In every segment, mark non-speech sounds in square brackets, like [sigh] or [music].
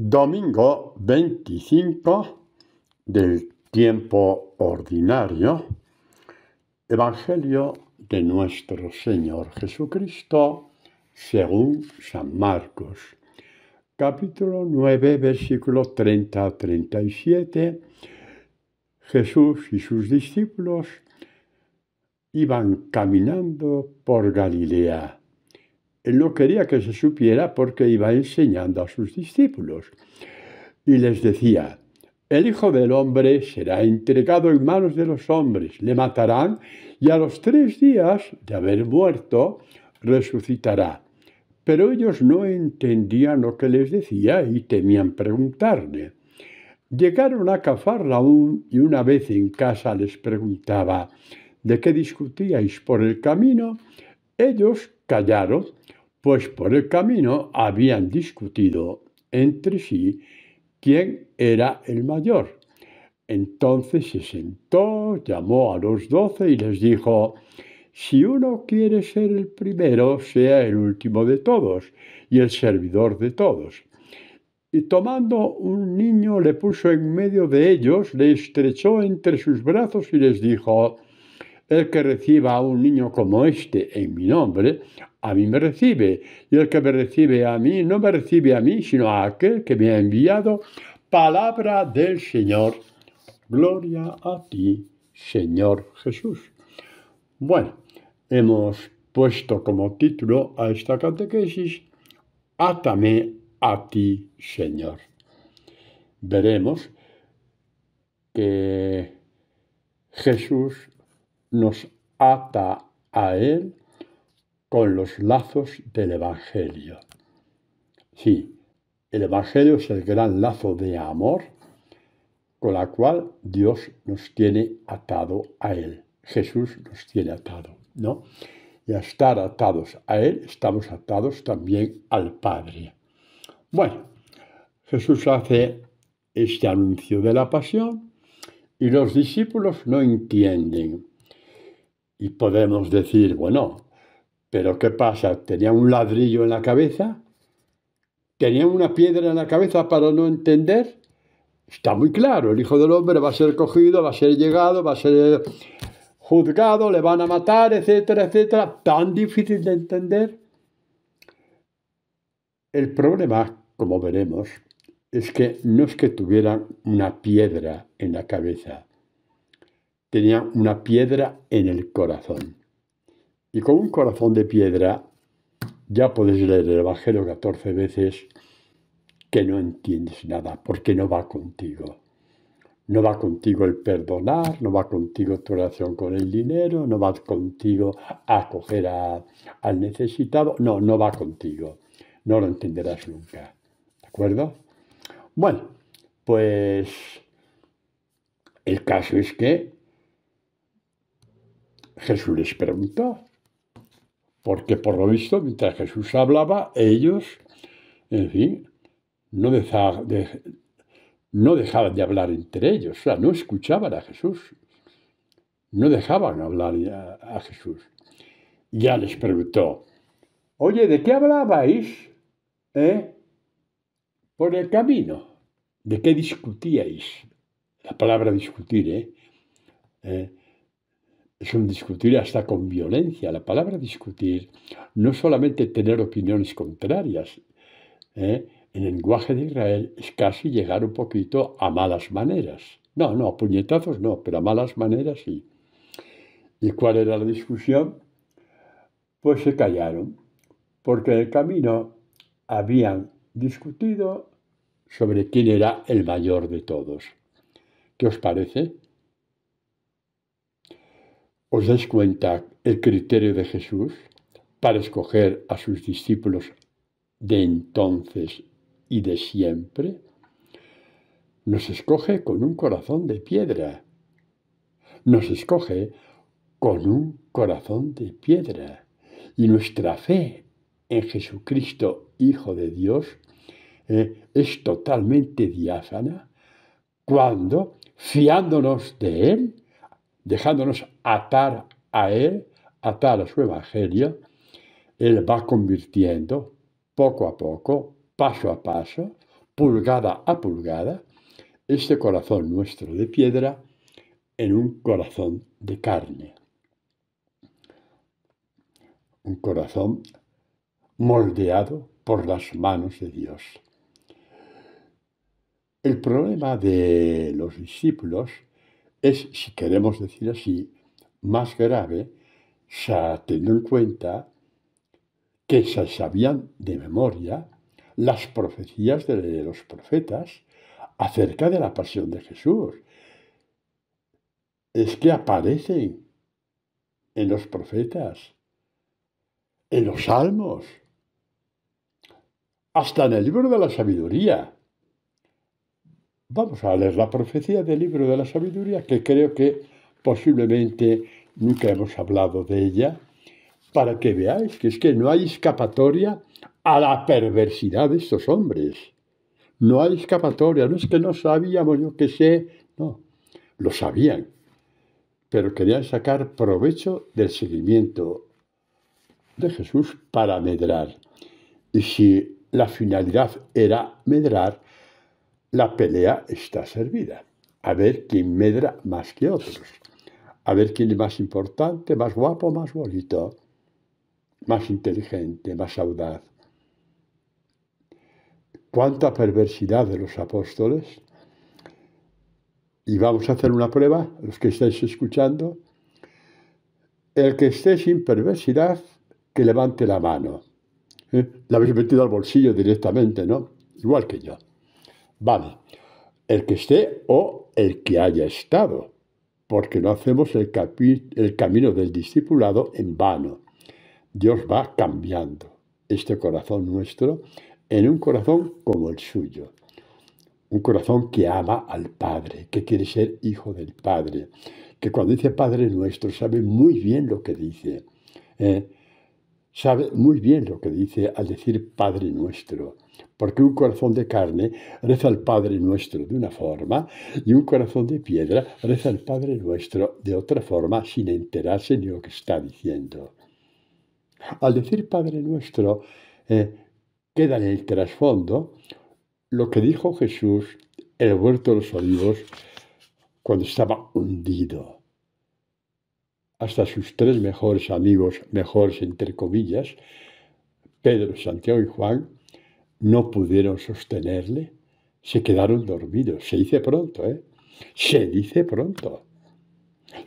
Domingo 25 del tiempo ordinario. Evangelio de nuestro Señor Jesucristo según San Marcos. Capítulo 9, versículo 30 a 37. Jesús y sus discípulos iban caminando por Galilea él no quería que se supiera porque iba enseñando a sus discípulos. Y les decía, el Hijo del Hombre será entregado en manos de los hombres, le matarán y a los tres días de haber muerto resucitará. Pero ellos no entendían lo que les decía y temían preguntarle. Llegaron a Cafarnaúm y una vez en casa les preguntaba, ¿de qué discutíais por el camino? Ellos callaron pues por el camino habían discutido entre sí quién era el mayor. Entonces se sentó, llamó a los doce y les dijo, si uno quiere ser el primero, sea el último de todos y el servidor de todos. Y tomando un niño le puso en medio de ellos, le estrechó entre sus brazos y les dijo, el que reciba a un niño como este en mi nombre, a mí me recibe. Y el que me recibe a mí, no me recibe a mí, sino a aquel que me ha enviado. Palabra del Señor. Gloria a ti, Señor Jesús. Bueno, hemos puesto como título a esta catequesis, Átame a ti, Señor. Veremos que Jesús nos ata a Él con los lazos del Evangelio. Sí, el Evangelio es el gran lazo de amor con la cual Dios nos tiene atado a Él. Jesús nos tiene atado, ¿no? Y a estar atados a Él, estamos atados también al Padre. Bueno, Jesús hace este anuncio de la pasión y los discípulos no entienden. Y podemos decir, bueno, pero ¿qué pasa? ¿Tenía un ladrillo en la cabeza? ¿Tenía una piedra en la cabeza para no entender? Está muy claro, el Hijo del Hombre va a ser cogido, va a ser llegado, va a ser juzgado, le van a matar, etcétera, etcétera. Tan difícil de entender. El problema, como veremos, es que no es que tuvieran una piedra en la cabeza, tenían una piedra en el corazón. Y con un corazón de piedra, ya puedes leer el Evangelio 14 veces que no entiendes nada, porque no va contigo. No va contigo el perdonar, no va contigo tu relación con el dinero, no va contigo acoger al necesitado, no, no va contigo. No lo entenderás nunca. ¿De acuerdo? Bueno, pues el caso es que Jesús les preguntó, porque por lo visto, mientras Jesús hablaba, ellos, en fin, no, de, no dejaban de hablar entre ellos, o sea, no escuchaban a Jesús, no dejaban hablar a, Jesús. Ya les preguntó, oye, ¿de qué hablabais? Eh? Por el camino, ¿de qué discutíais? La palabra discutir, ¿eh? ¿Eh? Es un discutir hasta con violencia. La palabra discutir no solamente tener opiniones contrarias. ¿eh? En el lenguaje de Israel es casi llegar un poquito a malas maneras. No, no, a puñetazos no, pero a malas maneras sí. ¿Y cuál era la discusión? Pues se callaron, porque en el camino habían discutido sobre quién era el mayor de todos. ¿Qué os parece? ¿Os dais cuenta el criterio de Jesús para escoger a sus discípulos de entonces y de siempre? Nos escoge con un corazón de piedra. Nos escoge con un corazón de piedra. Y nuestra fe en Jesucristo, Hijo de Dios, eh, es totalmente diáfana cuando, fiándonos de Él, dejándonos atar a Él, atar a su Evangelio, Él va convirtiendo poco a poco, paso a paso, pulgada a pulgada, este corazón nuestro de piedra en un corazón de carne. Un corazón moldeado por las manos de Dios. El problema de los discípulos es, si queremos decir así, más grave, teniendo en cuenta que se sabían de memoria las profecías de los profetas acerca de la pasión de Jesús. Es que aparecen en los profetas, en los salmos, hasta en el libro de la sabiduría. Vamos a leer la profecía del libro de la sabiduría, que creo que posiblemente nunca hemos hablado de ella, para que veáis que es que no hay escapatoria a la perversidad de estos hombres. No hay escapatoria, no es que no sabíamos, yo que sé, no, lo sabían, pero querían sacar provecho del seguimiento de Jesús para medrar. Y si la finalidad era medrar, la pelea está servida. A ver quién medra más que otros. A ver quién es más importante, más guapo, más bonito, más inteligente, más audaz. Cuánta perversidad de los apóstoles. Y vamos a hacer una prueba, los que estáis escuchando. El que esté sin perversidad, que levante la mano. ¿Eh? La habéis metido al bolsillo directamente, ¿no? Igual que yo. Vale, el que esté o el que haya estado, porque no hacemos el, camino del discipulado en vano. Dios va cambiando este corazón nuestro en un corazón como el suyo. Un corazón que ama al Padre, que quiere ser hijo del Padre, que cuando dice Padre nuestro sabe muy bien lo que dice. ¿eh? Sabe muy bien lo que dice al decir Padre nuestro porque un corazón de carne reza al Padre nuestro de una forma y un corazón de piedra reza al Padre nuestro de otra forma sin enterarse de lo que está diciendo. Al decir Padre nuestro, eh, queda en el trasfondo lo que dijo Jesús en el huerto de los olivos cuando estaba hundido. Hasta sus tres mejores amigos, mejores entre comillas, Pedro, Santiago y Juan, no pudieron sostenerle, se quedaron dormidos. Se dice pronto, ¿eh? Se dice pronto.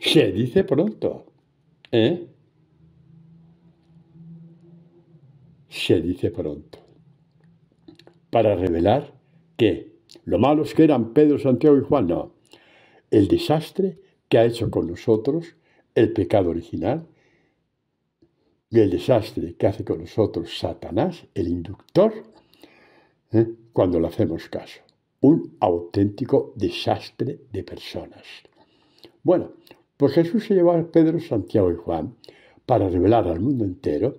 Se dice pronto. ¿Eh? Se dice pronto. Para revelar que lo malos que eran Pedro, Santiago y Juan, no. El desastre que ha hecho con nosotros el pecado original y el desastre que hace con nosotros Satanás, el inductor, ¿eh? cuando le hacemos caso. Un auténtico desastre de personas. Bueno, pues Jesús se llevó a Pedro, Santiago y Juan para revelar al mundo entero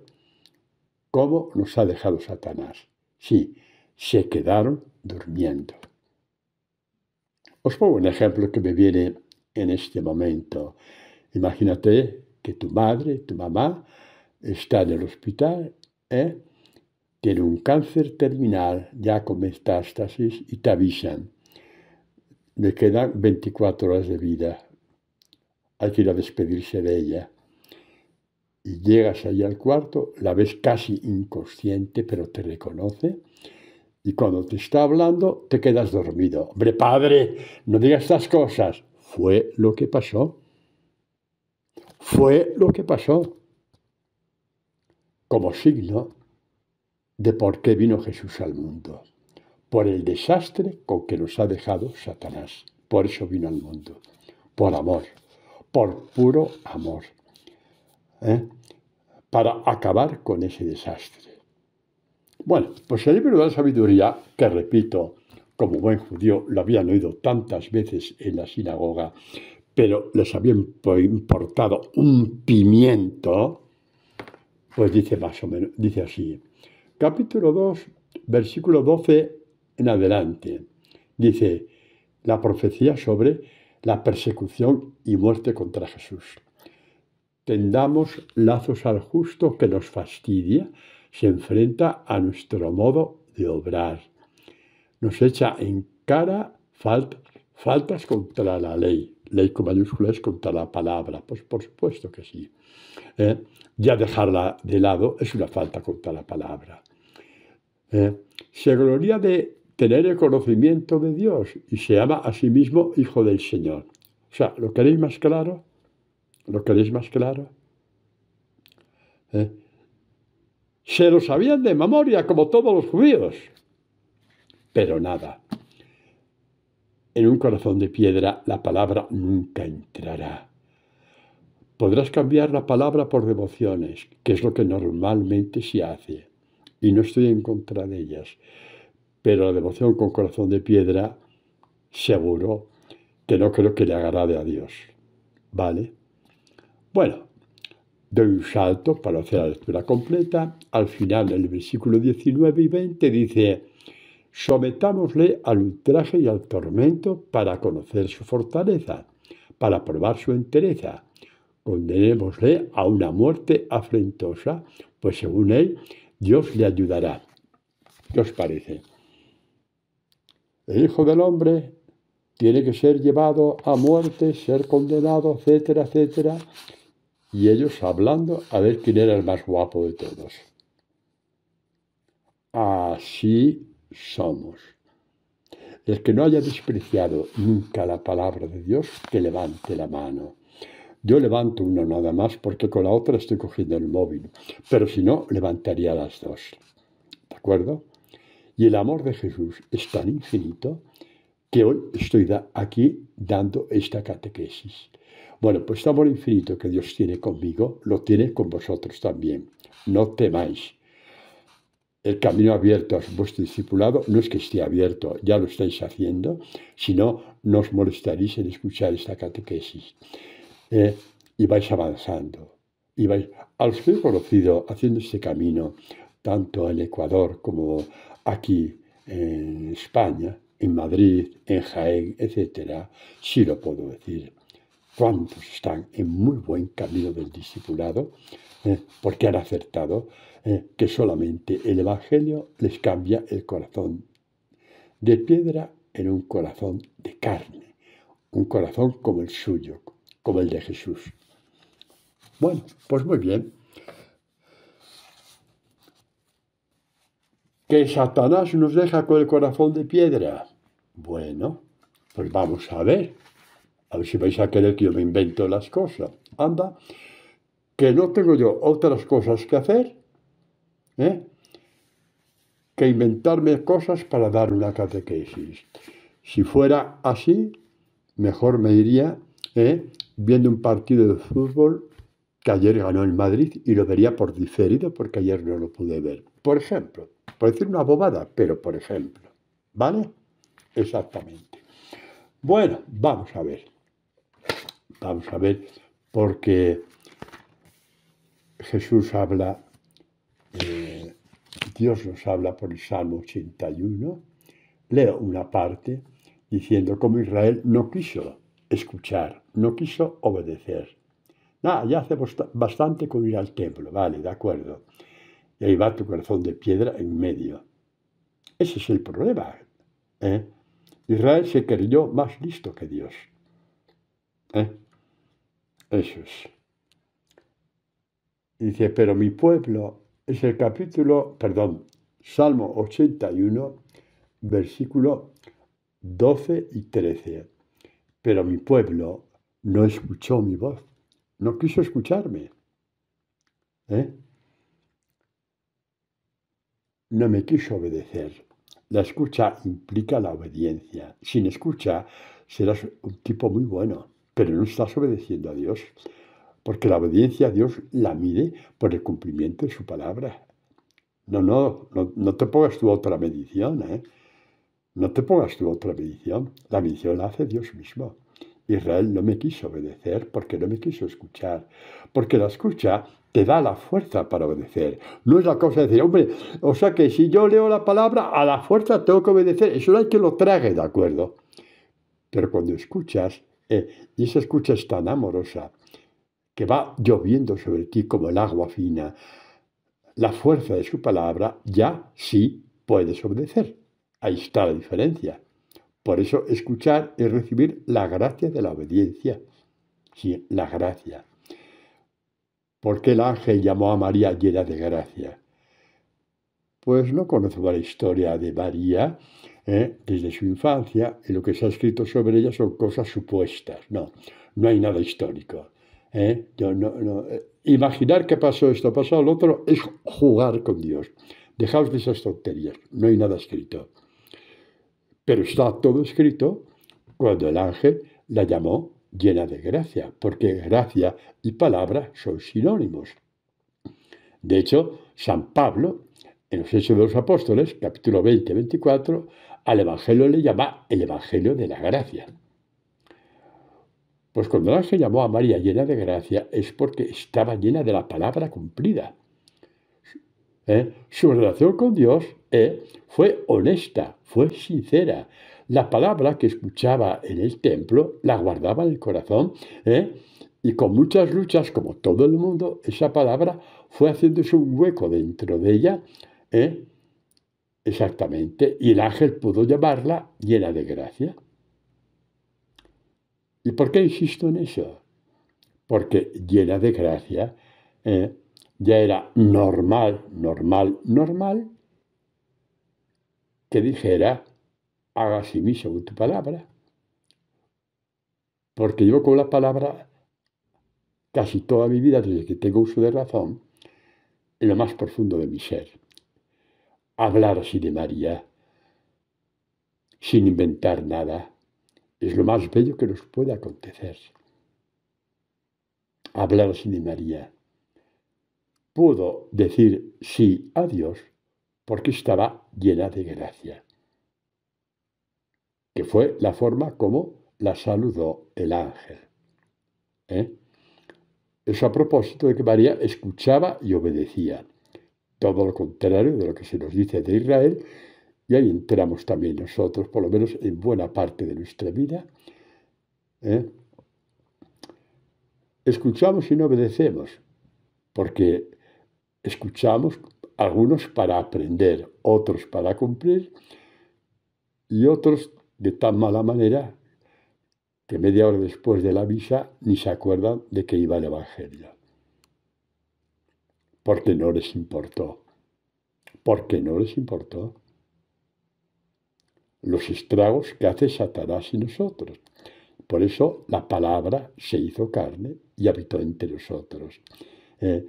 cómo nos ha dejado Satanás. Sí, se quedaron durmiendo. Os pongo un ejemplo que me viene en este momento. Imagínate que tu madre, tu mamá, está en el hospital ¿eh? tiene un cáncer terminal ya con metástasis y te avisan. Le quedan 24 horas de vida. Hay que ir a despedirse de ella. Y llegas ahí al cuarto, la ves casi inconsciente, pero te reconoce. Y cuando te está hablando, te quedas dormido. Hombre, padre, no digas estas cosas. Fue lo que pasó. Fue lo que pasó. Como signo de por qué vino Jesús al mundo. Por el desastre con que nos ha dejado Satanás. Por eso vino al mundo. Por amor. Por puro amor. ¿eh? Para acabar con ese desastre. Bueno, pues el libro de la sabiduría, que repito, como buen judío, lo habían oído tantas veces en la sinagoga, pero les había importado un pimiento, pues dice más o menos, dice así, capítulo 2, versículo 12 en adelante. Dice la profecía sobre la persecución y muerte contra Jesús. Tendamos lazos al justo que nos fastidia, se enfrenta a nuestro modo de obrar. nos echa en cara faltas contra la ley. Ley con mayúsculas contra la palabra. Pues por supuesto que sí. ¿Eh? Ya dejarla de lado es una falta contra la palabra. ¿Eh? Se gloria de tener el conocimiento de Dios y se llama a sí mismo Hijo del Señor. O sea, ¿lo queréis más claro? ¿Lo queréis más claro? ¿Eh? Se lo sabían de memoria como todos los judíos. Pero nada. En un corazón de piedra la palabra nunca entrará. Podrás cambiar la palabra por devociones, que es lo que normalmente se hace. Y no estoy en contra de ellas. Pero la devoción con corazón de piedra, seguro que no creo que le agrade a Dios. ¿Vale? Bueno, doy un salto para hacer la lectura completa. Al final, del versículo 19 y 20 dice, sometámosle al ultraje y al tormento para conocer su fortaleza, para probar su entereza. Condenémosle a una muerte afrentosa, pues según él, Dios le ayudará. ¿Qué os parece? El Hijo del Hombre tiene que ser llevado a muerte, ser condenado, etcétera, etcétera y ellos hablando a ver quién era el más guapo de todos. Así somos. El que no haya despreciado nunca la palabra de Dios, que levante la mano. Yo levanto una nada más porque con la otra estoy cogiendo el móvil, pero si no, levantaría las dos. ¿De acuerdo? Y el amor de Jesús es tan infinito que hoy estoy aquí dando esta catequesis. Bueno, pues este amor infinito que Dios tiene conmigo, lo tiene con vosotros también. No temáis. El camino abierto a vuestro discipulado no es que esté abierto, ya lo estáis haciendo, sino no os molestaréis en escuchar esta catequesis. Eh, y vais avanzando. Y vais, a los conocido haciendo este camino, tanto en Ecuador como aquí en España, en Madrid, en Jaén, etc., sí lo puedo decir cuántos están en muy buen camino del discipulado, eh, porque han acertado que solamente el Evangelio les cambia el corazón de piedra en un corazón de carne, un corazón como el suyo, como el de Jesús. Bueno, pues muy bien. Que Satanás nos deja con el corazón de piedra. Bueno, pues vamos a ver. A ver si vais a querer que yo me invento las cosas. Anda, que no tengo yo otras cosas que hacer ¿eh? que inventarme cosas para dar una catequesis. Si fuera así, mejor me iría ¿eh? viendo un partido de fútbol que ayer ganó el Madrid y lo vería por diferido porque ayer no lo pude ver. Por ejemplo, por decir una bobada, pero por ejemplo. ¿Vale? Exactamente. Bueno, vamos a ver. Vamos a ver, porque Jesús habla, Dios nos habla por el Salmo 81. Leo una parte diciendo cómo Israel no quiso escuchar, no quiso obedecer. Nada, ya hace bastante con ir al templo, vale, de acuerdo. Y ahí va tu corazón de piedra en medio. Ese es el problema. ¿eh? Israel se creyó más listo que Dios. ¿eh? Eso es. Dice, pero mi pueblo es el capítulo, perdón, Salmo 81, versículo 12 y 13. Pero mi pueblo no escuchó mi voz, no quiso escucharme. ¿eh? No me quiso obedecer. La escucha implica la obediencia. Sin escucha serás un tipo muy bueno pero no estás obedeciendo a Dios, porque la obediencia a Dios la mide por el cumplimiento de su palabra. No, no, no, te pongas tu otra medición, ¿eh? No te pongas tu otra medición. La medición la hace Dios mismo. Israel no me quiso obedecer porque no me quiso escuchar. Porque la escucha te da la fuerza para obedecer. No es la cosa de decir, hombre, o sea que si yo leo la palabra, a la fuerza tengo que obedecer. Eso no hay que lo trague, ¿de acuerdo? Pero cuando escuchas, eh, y esa escucha es tan amorosa que va lloviendo sobre ti como el agua fina. La fuerza de su palabra ya sí puedes obedecer. Ahí está la diferencia. Por eso escuchar es recibir la gracia de la obediencia. Sí, la gracia. ¿Por qué el ángel llamó a María llena de gracia? Pues no conocemos la historia de María ¿eh? desde su infancia y lo que se ha escrito sobre ella son cosas supuestas. No, no hay nada histórico. ¿Eh? Eh, Imaginar que pasó esto, pasó lo otro, es jugar con Dios. Dejaos de esas tonterías, no hay nada escrito. Pero está todo escrito cuando el ángel la llamó llena de gracia, porque gracia y palabra son sinónimos. De hecho, San Pablo, en los Hechos de los Apóstoles, capítulo 20-24, al Evangelio le llama el Evangelio de la gracia. Pues cuando el ángel llamó a María llena de gracia es porque estaba llena de la palabra cumplida. ¿Eh? Su relación con Dios ¿eh? fue honesta, fue sincera. La palabra que escuchaba en el templo la guardaba en el corazón ¿eh? y con muchas luchas, como todo el mundo, esa palabra fue haciéndose un hueco dentro de ella. Exactamente. Y el ángel pudo llamarla llena de gracia. ¿Y por qué insisto en eso? Porque llena de gracia eh, ya era normal, normal, normal que dijera, hágase mí según tu palabra. Porque yo con la palabra casi toda mi vida, desde que tengo uso de razón, en lo más profundo de mi ser. Hablar así de María, sin inventar nada, es lo más bello que nos puede acontecer. Hablar de María. Pudo decir sí a Dios porque estaba llena de gracia, que fue la forma como la saludó el ángel. ¿Eh? Eso a propósito de que María escuchaba y obedecía. Todo lo contrario de lo que se nos dice de Israel, y ahí entramos también nosotros, por lo menos en buena parte de nuestra vida. ¿eh? Escuchamos y no obedecemos, porque escuchamos algunos para aprender, otros para cumplir y otros de tan mala manera que media hora después de la misa ni se acuerdan de que iba el Evangelio. Porque no les importó. Porque no les importó los estragos que hace Satanás y nosotros. Por eso la palabra se hizo carne y habitó entre nosotros. Eh,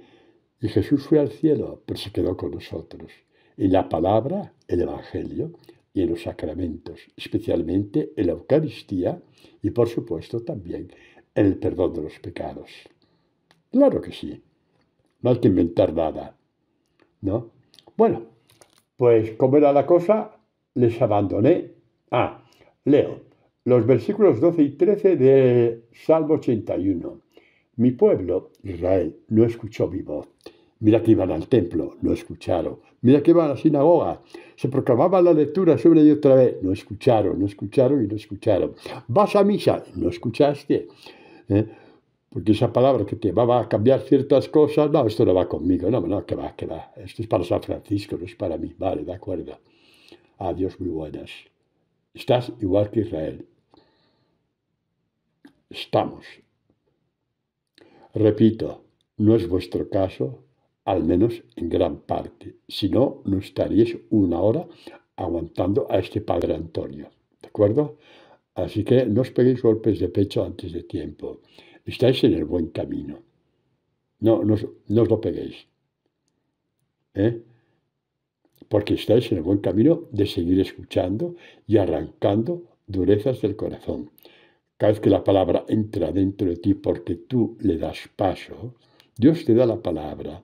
y Jesús fue al cielo, pero se quedó con nosotros. En la palabra, el Evangelio y en los sacramentos, especialmente en la Eucaristía y por supuesto también en el perdón de los pecados. Claro que sí. No hay que inventar nada. ¿No? Bueno, pues como era la cosa, les abandoné. Ah, leo los versículos 12 y 13 de Salmo 81. Mi pueblo, Israel, no escuchó mi voz. Mira que iban al templo, no escucharon. Mira que iban a la sinagoga, se proclamaba la lectura sobre y otra vez. No escucharon, no escucharon y no escucharon. Vas a misa, no escuchaste. ¿Eh? Porque esa palabra que te va a cambiar ciertas cosas, no, esto no va conmigo. No, no, que va, que va. Esto es para San Francisco, no es para mí. Vale, de acuerdo. Adiós muy buenas. Estás igual que Israel. Estamos. Repito, no es vuestro caso, al menos en gran parte. Si no, no estaríais una hora aguantando a este padre Antonio. ¿De acuerdo? Así que no os peguéis golpes de pecho antes de tiempo. Estáis en el buen camino. No, no, no os lo peguéis. ¿Eh? Porque estáis en el buen camino de seguir escuchando y arrancando durezas del corazón. Cada vez que la palabra entra dentro de ti porque tú le das paso, Dios te da la palabra.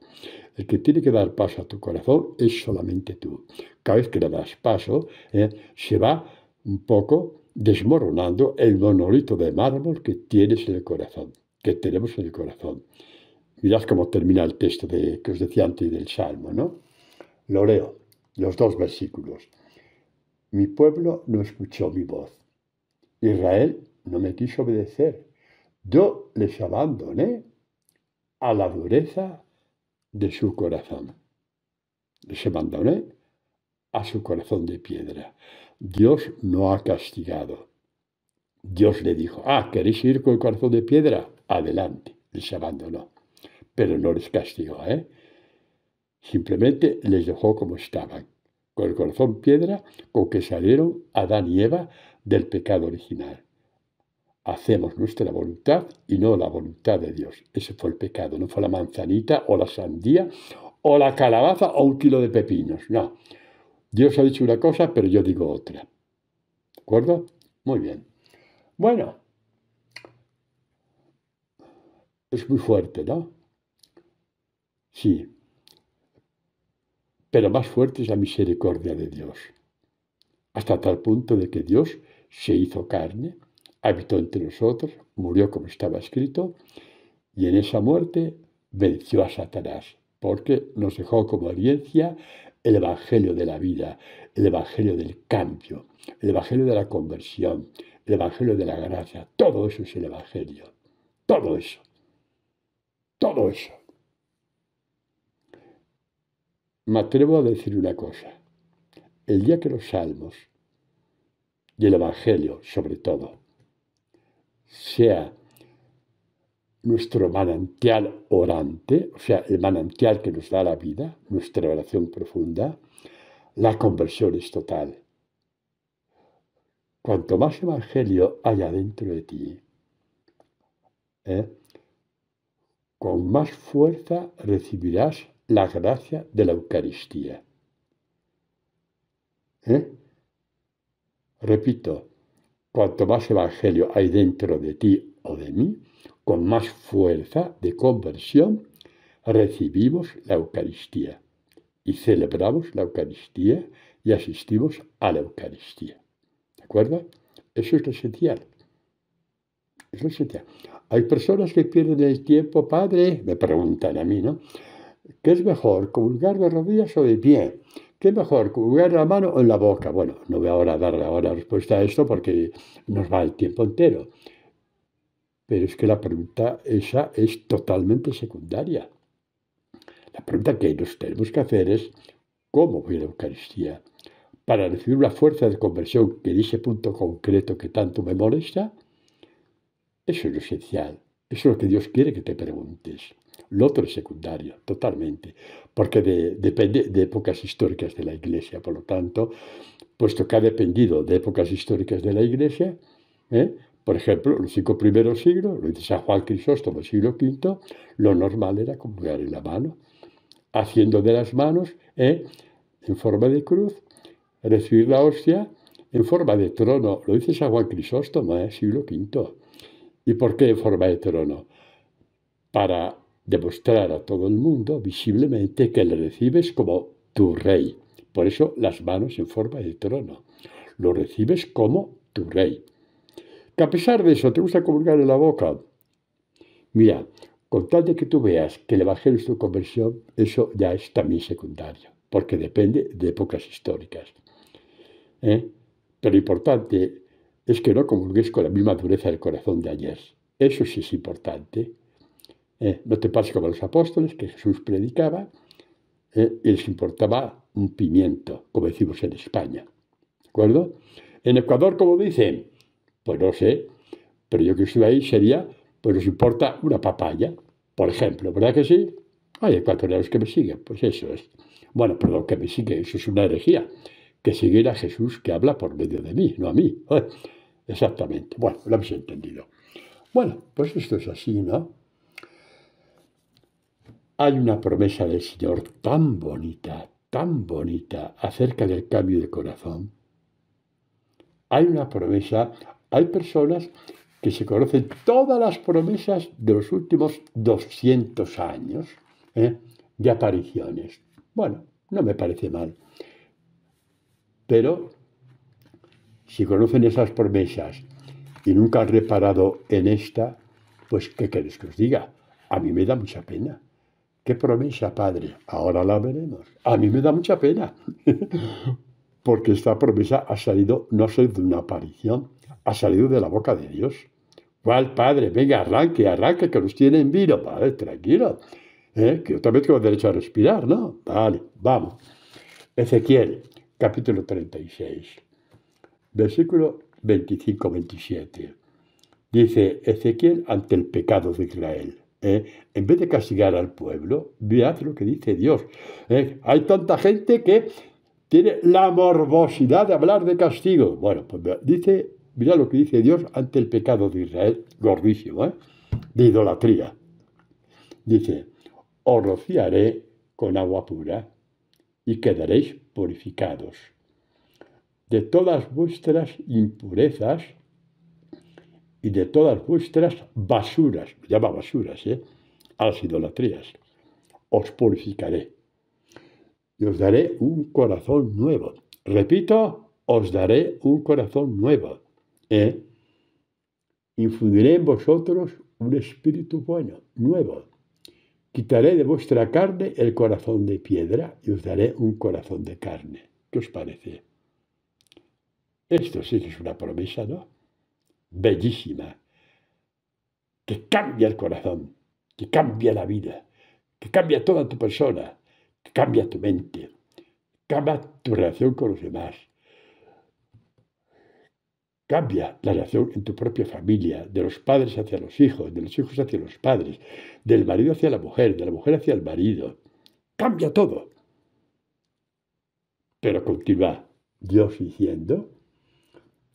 El que tiene que dar paso a tu corazón es solamente tú. Cada vez que le das paso, eh, se va un poco desmoronando el monolito de mármol que tienes en el corazón, que tenemos en el corazón. Mirad cómo termina el texto de, que os decía antes del Salmo, ¿no? Lo leo los dos versículos. Mi pueblo no escuchó mi voz. Israel no me quiso obedecer. Yo les abandoné a la dureza de su corazón. Les abandoné a su corazón de piedra. Dios no ha castigado. Dios le dijo, ah, ¿queréis ir con el corazón de piedra? Adelante. Les abandonó. Pero no les castigó, ¿eh? Simplemente les dejó como estaban, con el corazón piedra con que salieron Adán y Eva del pecado original. Hacemos nuestra voluntad y no la voluntad de Dios. Ese fue el pecado, no fue la manzanita o la sandía o la calabaza o un kilo de pepinos. No. Dios ha dicho una cosa, pero yo digo otra. ¿De acuerdo? Muy bien. Bueno, es muy fuerte, ¿no? Sí. Pero más fuerte es la misericordia de Dios. Hasta tal punto de que Dios se hizo carne, habitó entre nosotros, murió como estaba escrito, y en esa muerte venció a Satanás, porque nos dejó como herencia el Evangelio de la vida, el Evangelio del cambio, el Evangelio de la conversión, el Evangelio de la gracia. Todo eso es el Evangelio. Todo eso. Todo eso. Me atrevo a decir una cosa. El día que los salmos y el Evangelio, sobre todo, sea nuestro manantial orante, o sea, el manantial que nos da la vida, nuestra oración profunda, la conversión es total. Cuanto más evangelio haya dentro de ti, ¿eh? con más fuerza recibirás la gracia de la Eucaristía. ¿Eh? Repito, cuanto más evangelio hay dentro de ti o de mí, con más fuerza de conversión recibimos la Eucaristía y celebramos la Eucaristía y asistimos a la Eucaristía. ¿De acuerdo? Eso es lo esencial. Es lo esencial. Hay personas que pierden el tiempo, padre, me preguntan a mí, ¿no? ¿Qué es mejor, comulgar de rodillas o de pie? ¿Qué es mejor, comulgar la mano o en la boca? Bueno, no voy ahora a dar ahora respuesta a esto porque nos va el tiempo entero. Pero es que la pregunta esa es totalmente secundaria. La pregunta que nos tenemos que hacer es, ¿cómo voy a la Eucaristía? Para recibir una fuerza de conversión que en ese punto concreto que tanto me molesta, eso es lo esencial. Eso es lo que Dios quiere que te preguntes. Lo otro es secundario, totalmente, porque depende de épocas históricas de la Iglesia. Por lo tanto, puesto que ha dependido de épocas históricas de la Iglesia, ¿eh? por ejemplo, los cinco primeros siglos, lo dice San Juan Crisóstomo, siglo V, lo normal era comulgar en la mano, haciendo de las manos ¿eh? en forma de cruz, recibir la hostia en forma de trono, lo dice San Juan Crisóstomo, ¿eh? siglo V. ¿Y por qué en forma de trono? Para demostrar a todo el mundo visiblemente que le recibes como tu rey. Por eso las manos en forma de trono. Lo recibes como tu rey. Que a pesar de eso te gusta comulgar en la boca. Mira, con tal de que tú veas que el Evangelio es tu conversión, eso ya es también secundario, porque depende de épocas históricas. ¿eh? Pero lo importante es que no comulgues con la misma dureza del corazón de ayer. Eso sí es importante. Eh, no te pases como los apóstoles, que Jesús predicaba, eh, y les importaba un pimiento, como decimos en España. ¿De acuerdo? En Ecuador, como dicen, pues no sé, pero yo que estoy ahí sería, pues nos importa una papaya, por ejemplo, ¿verdad que sí? Hay ecuatorianos que me siguen, pues eso es. Bueno, perdón, que me sigue, eso es una herejía. Que seguir a Jesús que habla por medio de mí, no a mí. [laughs] Exactamente. Bueno, lo habéis entendido. Bueno, pues esto es así, ¿no? Hay una promesa del Señor tan bonita, tan bonita acerca del cambio de corazón. Hay una promesa, hay personas que se conocen todas las promesas de los últimos 200 años ¿eh? de apariciones. Bueno, no me parece mal. Pero si conocen esas promesas y nunca han reparado en esta, pues ¿qué queréis que os diga? A mí me da mucha pena. ¿Qué promesa, Padre? Ahora la veremos. A mí me da mucha pena, [laughs] porque esta promesa ha salido no solo de una aparición, ha salido de la boca de Dios. ¿Cuál, Padre? Venga, arranque, arranque, que nos tiene en vino. Vale, tranquilo. ¿Eh? Que otra vez tengo derecho a respirar, ¿no? Vale, vamos. Ezequiel, capítulo 36. versículo 25-27. Dice Ezequiel ante el pecado de Israel. ¿Eh? En vez de castigar al pueblo, mirad lo que dice Dios. ¿eh? Hay tanta gente que tiene la morbosidad de hablar de castigo. Bueno, pues dice, mira lo que dice Dios ante el pecado de Israel, gordísimo, ¿eh? de idolatría. Dice, os rociaré con agua pura y quedaréis purificados. De todas vuestras impurezas y de todas vuestras basuras, llama basuras, ¿eh? a las idolatrías, os purificaré y os daré un corazón nuevo. Repito, os daré un corazón nuevo. ¿eh? Infundiré en vosotros un espíritu bueno, nuevo. Quitaré de vuestra carne el corazón de piedra y os daré un corazón de carne. ¿Qué os parece? Esto sí que es una promesa, ¿no? Bellísima. Que cambia el corazón, que cambia la vida, que cambia toda tu persona, que cambia tu mente, cambia tu relación con los demás, Cambia la relación en tu propia familia, de los padres hacia los hijos, de los hijos hacia los padres, del marido hacia la mujer, de la mujer hacia el marido. Cambia todo. Pero continúa Dios diciendo,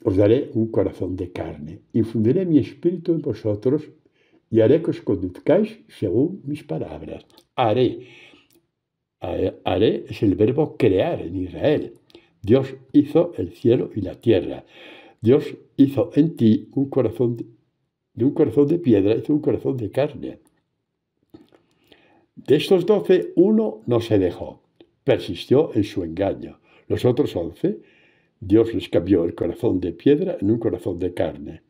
os daré un corazón de carne, infundiré mi espíritu en vosotros y haré que os conduzcáis según mis palabras. Haré. Haré es el verbo crear en Israel. Dios hizo el cielo y la tierra. Dios hizo en ti un corazón de, un corazón de piedra, hizo un corazón de carne. De estos doce, uno no se dejó, persistió en su engaño. Los otros once, Dios les cambió el corazón de piedra en un corazón de carne.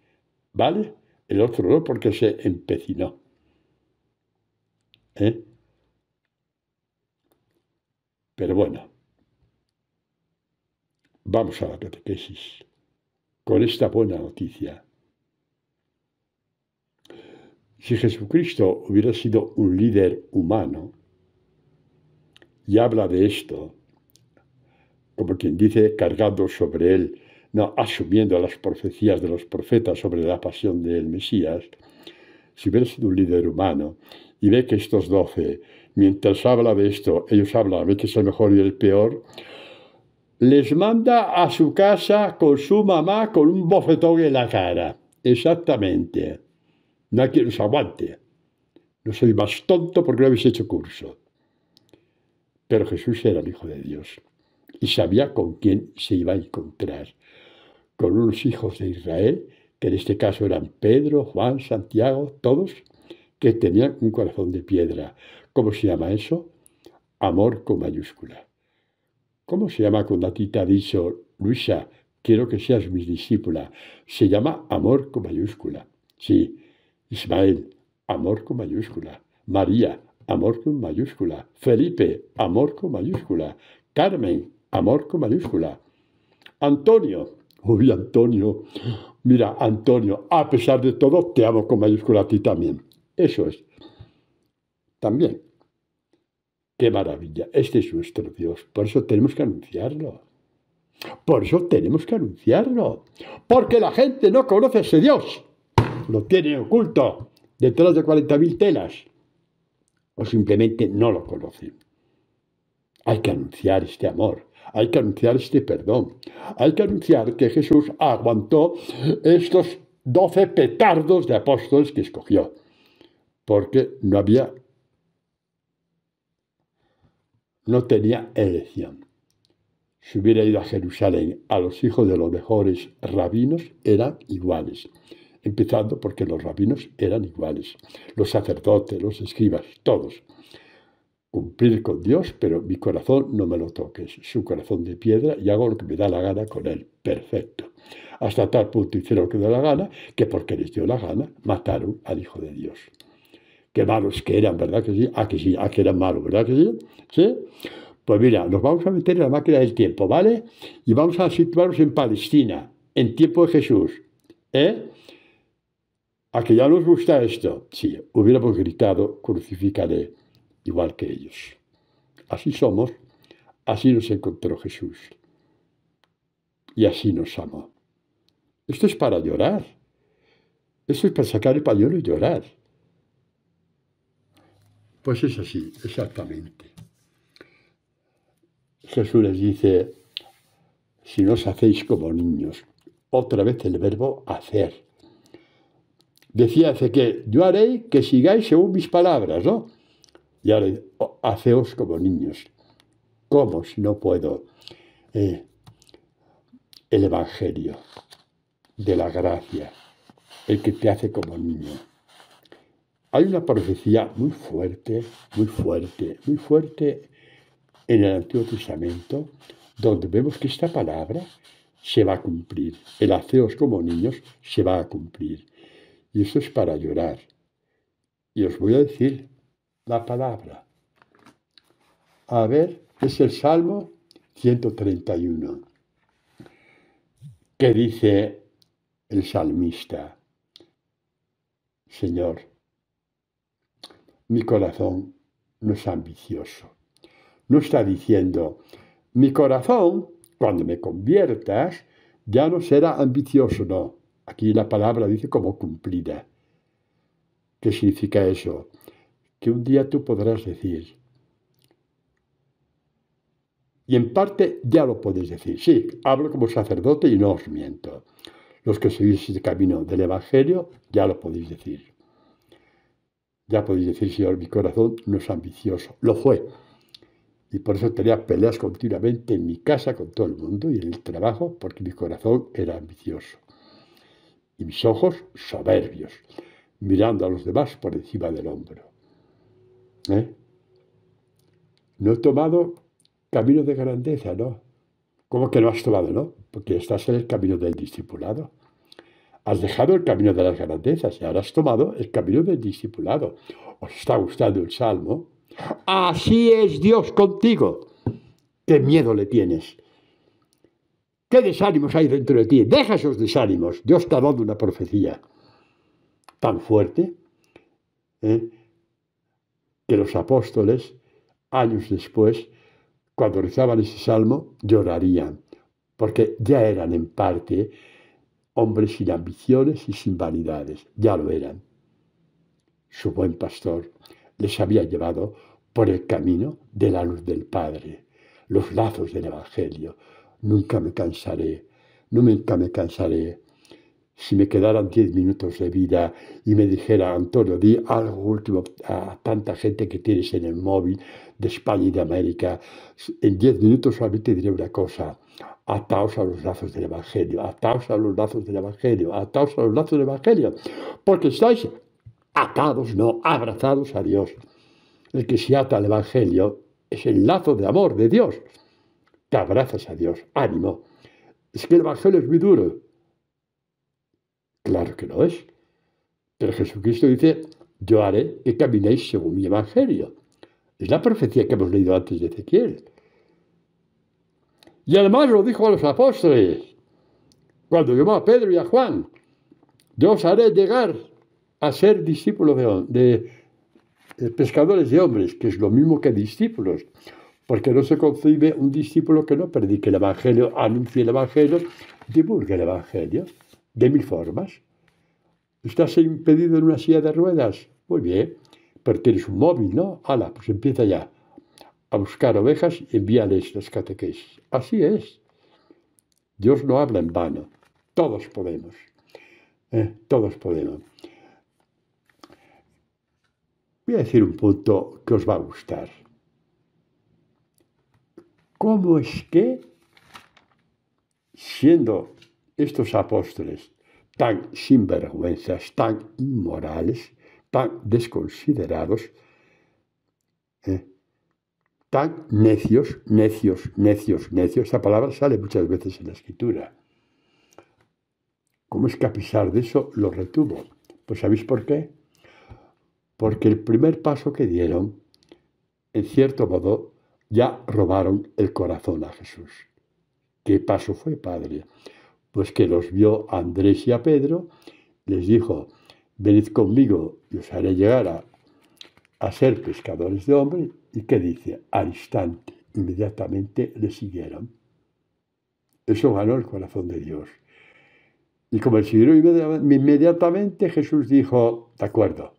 ¿Vale? El otro no porque se empecinó. ¿Eh? Pero bueno, vamos a la catequesis con esta buena noticia. Si Jesucristo hubiera sido un líder humano y habla de esto, como quien dice, cargando sobre él, no asumiendo las profecías de los profetas sobre la pasión del Mesías, si hubiera sido un líder humano y ve que estos doce, mientras habla de esto, ellos hablan, ve que es el mejor y el peor, les manda a su casa con su mamá con un bofetón en la cara. Exactamente. No hay quien aguante. No soy más tonto porque no habéis hecho curso. Pero Jesús era el Hijo de Dios y sabía con quién se iba a encontrar. Con unos hijos de Israel, que en este caso eran Pedro, Juan, Santiago, todos, que tenían un corazón de piedra. ¿Cómo se llama eso? Amor con mayúscula. ¿Cómo se llama cuando a ti ha dicho, Luisa, quiero que seas mi discípula? Se llama amor con mayúscula. Sí, Ismael, amor con mayúscula. María, amor con mayúscula. Felipe, amor con mayúscula. Carmen, amor con mayúscula. Antonio, uy Antonio, mira Antonio, a pesar de todo, te amo con mayúscula a ti también. Eso es. También. ¡Qué maravilla! Este es nuestro Dios. Por eso tenemos que anunciarlo. Por eso tenemos que anunciarlo. Porque la gente no conoce a ese Dios. Lo tiene oculto detrás de 40.000 telas. O simplemente no lo conocen. Hay que anunciar este amor. Hay que anunciar este perdón. Hay que anunciar que Jesús aguantó estos doce petardos de apóstoles que escogió. Porque no había no tenía elección. Si hubiera ido a Jerusalén a los hijos de los mejores rabinos, eran iguales. Empezando porque los rabinos eran iguales. Los sacerdotes, los escribas, todos. Cumplir con Dios, pero mi corazón no me lo toques. Su corazón de piedra y hago lo que me da la gana con él. Perfecto. Hasta tal punto hicieron lo que da la gana que porque les dio la gana mataron al Hijo de Dios qué malos que eran, ¿verdad que sí? Ah, que sí, ah, que eran malos, ¿verdad que sí? ¿Sí? Pues mira, nos vamos a meter en la máquina del tiempo, ¿vale? Y vamos a situarnos en Palestina, en tiempo de Jesús. ¿Eh? ¿A que ya nos gusta esto? Sí, hubiéramos gritado, crucificaré, igual que ellos. Así somos, así nos encontró Jesús. Y así nos amó. Esto es para llorar. Esto es para sacar el pañuelo y llorar. Pues es así, exactamente. Jesús les dice, si no hacéis como niños, otra vez el verbo hacer. Decía que yo haré que sigáis según mis palabras, ¿no? Y ahora, oh, haceos como niños. ¿Cómo si no puedo? Eh, el Evangelio de la gracia, el que te hace como niño. Hay una profecía muy fuerte, muy fuerte, muy fuerte en el Antiguo Testamento, donde vemos que esta palabra se va a cumplir. El haceos como niños se va a cumplir. Y eso es para llorar. Y os voy a decir la palabra. A ver, es el Salmo 131, que dice el salmista, Señor, mi corazón no es ambicioso. No está diciendo, mi corazón, cuando me conviertas, ya no será ambicioso, no. Aquí la palabra dice como cumplida. ¿Qué significa eso? Que un día tú podrás decir, y en parte ya lo podéis decir, sí, hablo como sacerdote y no os miento. Los que seguís el camino del Evangelio, ya lo podéis decir. Ya podéis decir, Señor, mi corazón no es ambicioso. Lo fue. Y por eso tenía peleas continuamente en mi casa con todo el mundo y en el trabajo, porque mi corazón era ambicioso. Y mis ojos soberbios, mirando a los demás por encima del hombro. ¿Eh? No he tomado camino de grandeza, ¿no? ¿Cómo que no has tomado, no? Porque estás en el camino del discipulado. Has dejado el camino de las grandezas y ahora has tomado el camino del discipulado. ¿Os está gustando el salmo? Así es Dios contigo. ¿Qué miedo le tienes? ¿Qué desánimos hay dentro de ti? Deja esos desánimos. Dios te ha dado una profecía tan fuerte ¿eh? Que los apóstoles, años después, cuando rezaban ese salmo, llorarían, porque ya eran en parte hombres sin ambiciones y sin vanidades, ya lo eran. Su buen pastor les había llevado por el camino de la luz del Padre, los lazos del Evangelio. Nunca me cansaré, nunca me cansaré si me quedaran diez minutos de vida y me dijera, Antonio, di algo último a tanta gente que tienes en el móvil de España y de América, en diez minutos solamente diré una cosa, ataos a los lazos del Evangelio, ataos a los lazos del Evangelio, ataos a los lazos del Evangelio, porque estáis atados, no abrazados a Dios. El que se ata al Evangelio es el lazo de amor de Dios. Te abrazas a Dios, ánimo. Es que el Evangelio es muy duro, Claro que no es. Pero Jesucristo dice, yo haré que caminéis según mi evangelio. Es la profecía que hemos leído antes de Ezequiel. Y además lo dijo a los apóstoles, cuando llamó a Pedro y a Juan, yo os haré llegar a ser discípulos de, de pescadores de hombres, que es lo mismo que discípulos, porque no se concibe un discípulo que no predique el Evangelio, anuncie el Evangelio, divulgue el Evangelio de mil formas. ¿Estás impedido en una silla de ruedas? Muy bien, pero tienes un móvil, ¿no? Hala, pues empieza ya a buscar ovejas y envíales las catequesis. Así es. Dios no habla en vano. Todos podemos. ¿eh? Todos podemos. Voy a decir un punto que os va a gustar. ¿Cómo es que, siendo estos apóstoles tan sinvergüenzas, tan inmorales, tan desconsiderados, eh, tan necios, necios, necios, necios. Esta palabra sale muchas veces en la escritura. ¿Cómo es que a pesar de eso lo retuvo? Pues ¿sabéis por qué? Porque el primer paso que dieron, en cierto modo, ya robaron el corazón a Jesús. ¿Qué paso fue, Padre? Pues que los vio a Andrés y a Pedro, les dijo, venid conmigo y os haré llegar a, ser pescadores de hombres. ¿Y qué dice? Al instante, inmediatamente le siguieron. Eso ganó el corazón de Dios. Y como el siguieron inmediatamente, Jesús dijo, de acuerdo,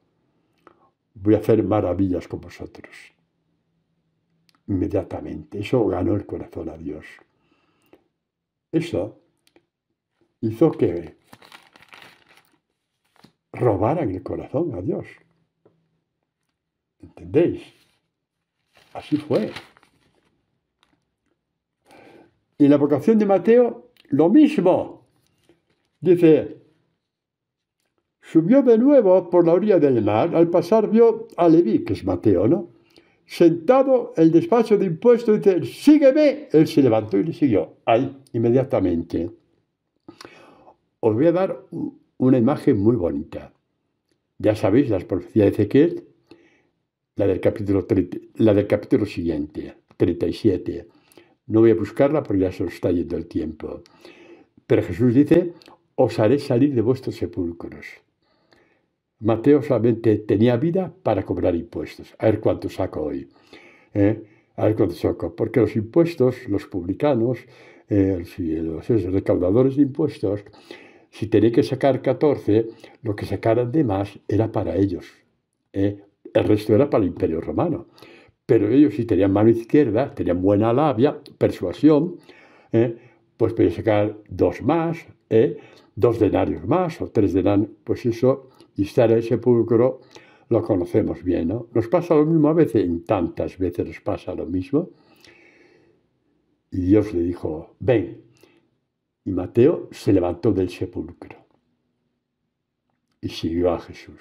voy a hacer maravillas con vosotros. Inmediatamente. Eso ganó el corazón a Dios. Eso hizo que robaran el corazón a Dios. ¿Entendéis? Así fue. Y la vocación de Mateo, lo mismo. Dice, subió de nuevo por la orilla del mar, al pasar vio a Leví, que es Mateo, ¿no? Sentado en el despacho de impuestos, dice, sígueme. Él se levantó y le siguió. Ahí, inmediatamente. Os voy a dar una imagen muy bonita. Ya sabéis, las profecías de Ezequiel, la del capítulo, la del capítulo siguiente, 37. No voy a buscarla porque ya se os está yendo el tiempo. Pero Jesús dice, os haré salir de vuestros sepulcros. Mateo solamente tenía vida para cobrar impuestos. A ver cuánto saco hoy. ¿eh? A ver cuánto saco. Porque los impuestos, los publicanos, eh, los, recaudadores de impuestos, si tenían que sacar 14, lo que sacaran de más era para ellos. ¿eh? El resto era para el imperio romano. Pero ellos si tenían mano izquierda, tenían buena labia, persuasión, ¿eh? pues podían sacar dos más, ¿eh? dos denarios más o tres denarios. Pues eso, y estar en el sepulcro, lo conocemos bien, ¿no? Nos pasa lo mismo a veces, en tantas veces nos pasa lo mismo. Y Dios le dijo, ven. Y Mateo se levantó del sepulcro y siguió a Jesús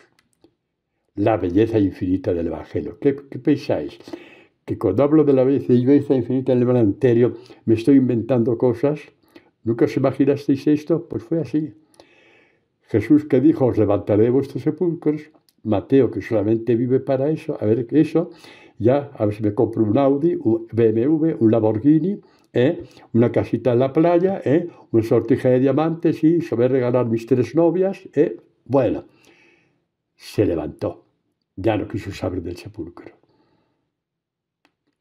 la belleza infinita del Evangelio. ¿Qué, pensáis? Que cuando hablo de la belleza infinita del Evangelio me estoy inventando cosas. ¿Nunca os imaginasteis esto? Pues fue así. Jesús que dijo, os levantaré de vuestros sepulcros. Mateo que solamente vive para eso. A ver, eso. Ya, a ver si me compro un Audi, un BMW, un Lamborghini, ¿eh? una casita en la playa, ¿eh? una sortija de diamantes y saber regalar mis tres novias. ¿eh? Bueno, se levantó ya no quiso saber del sepulcro.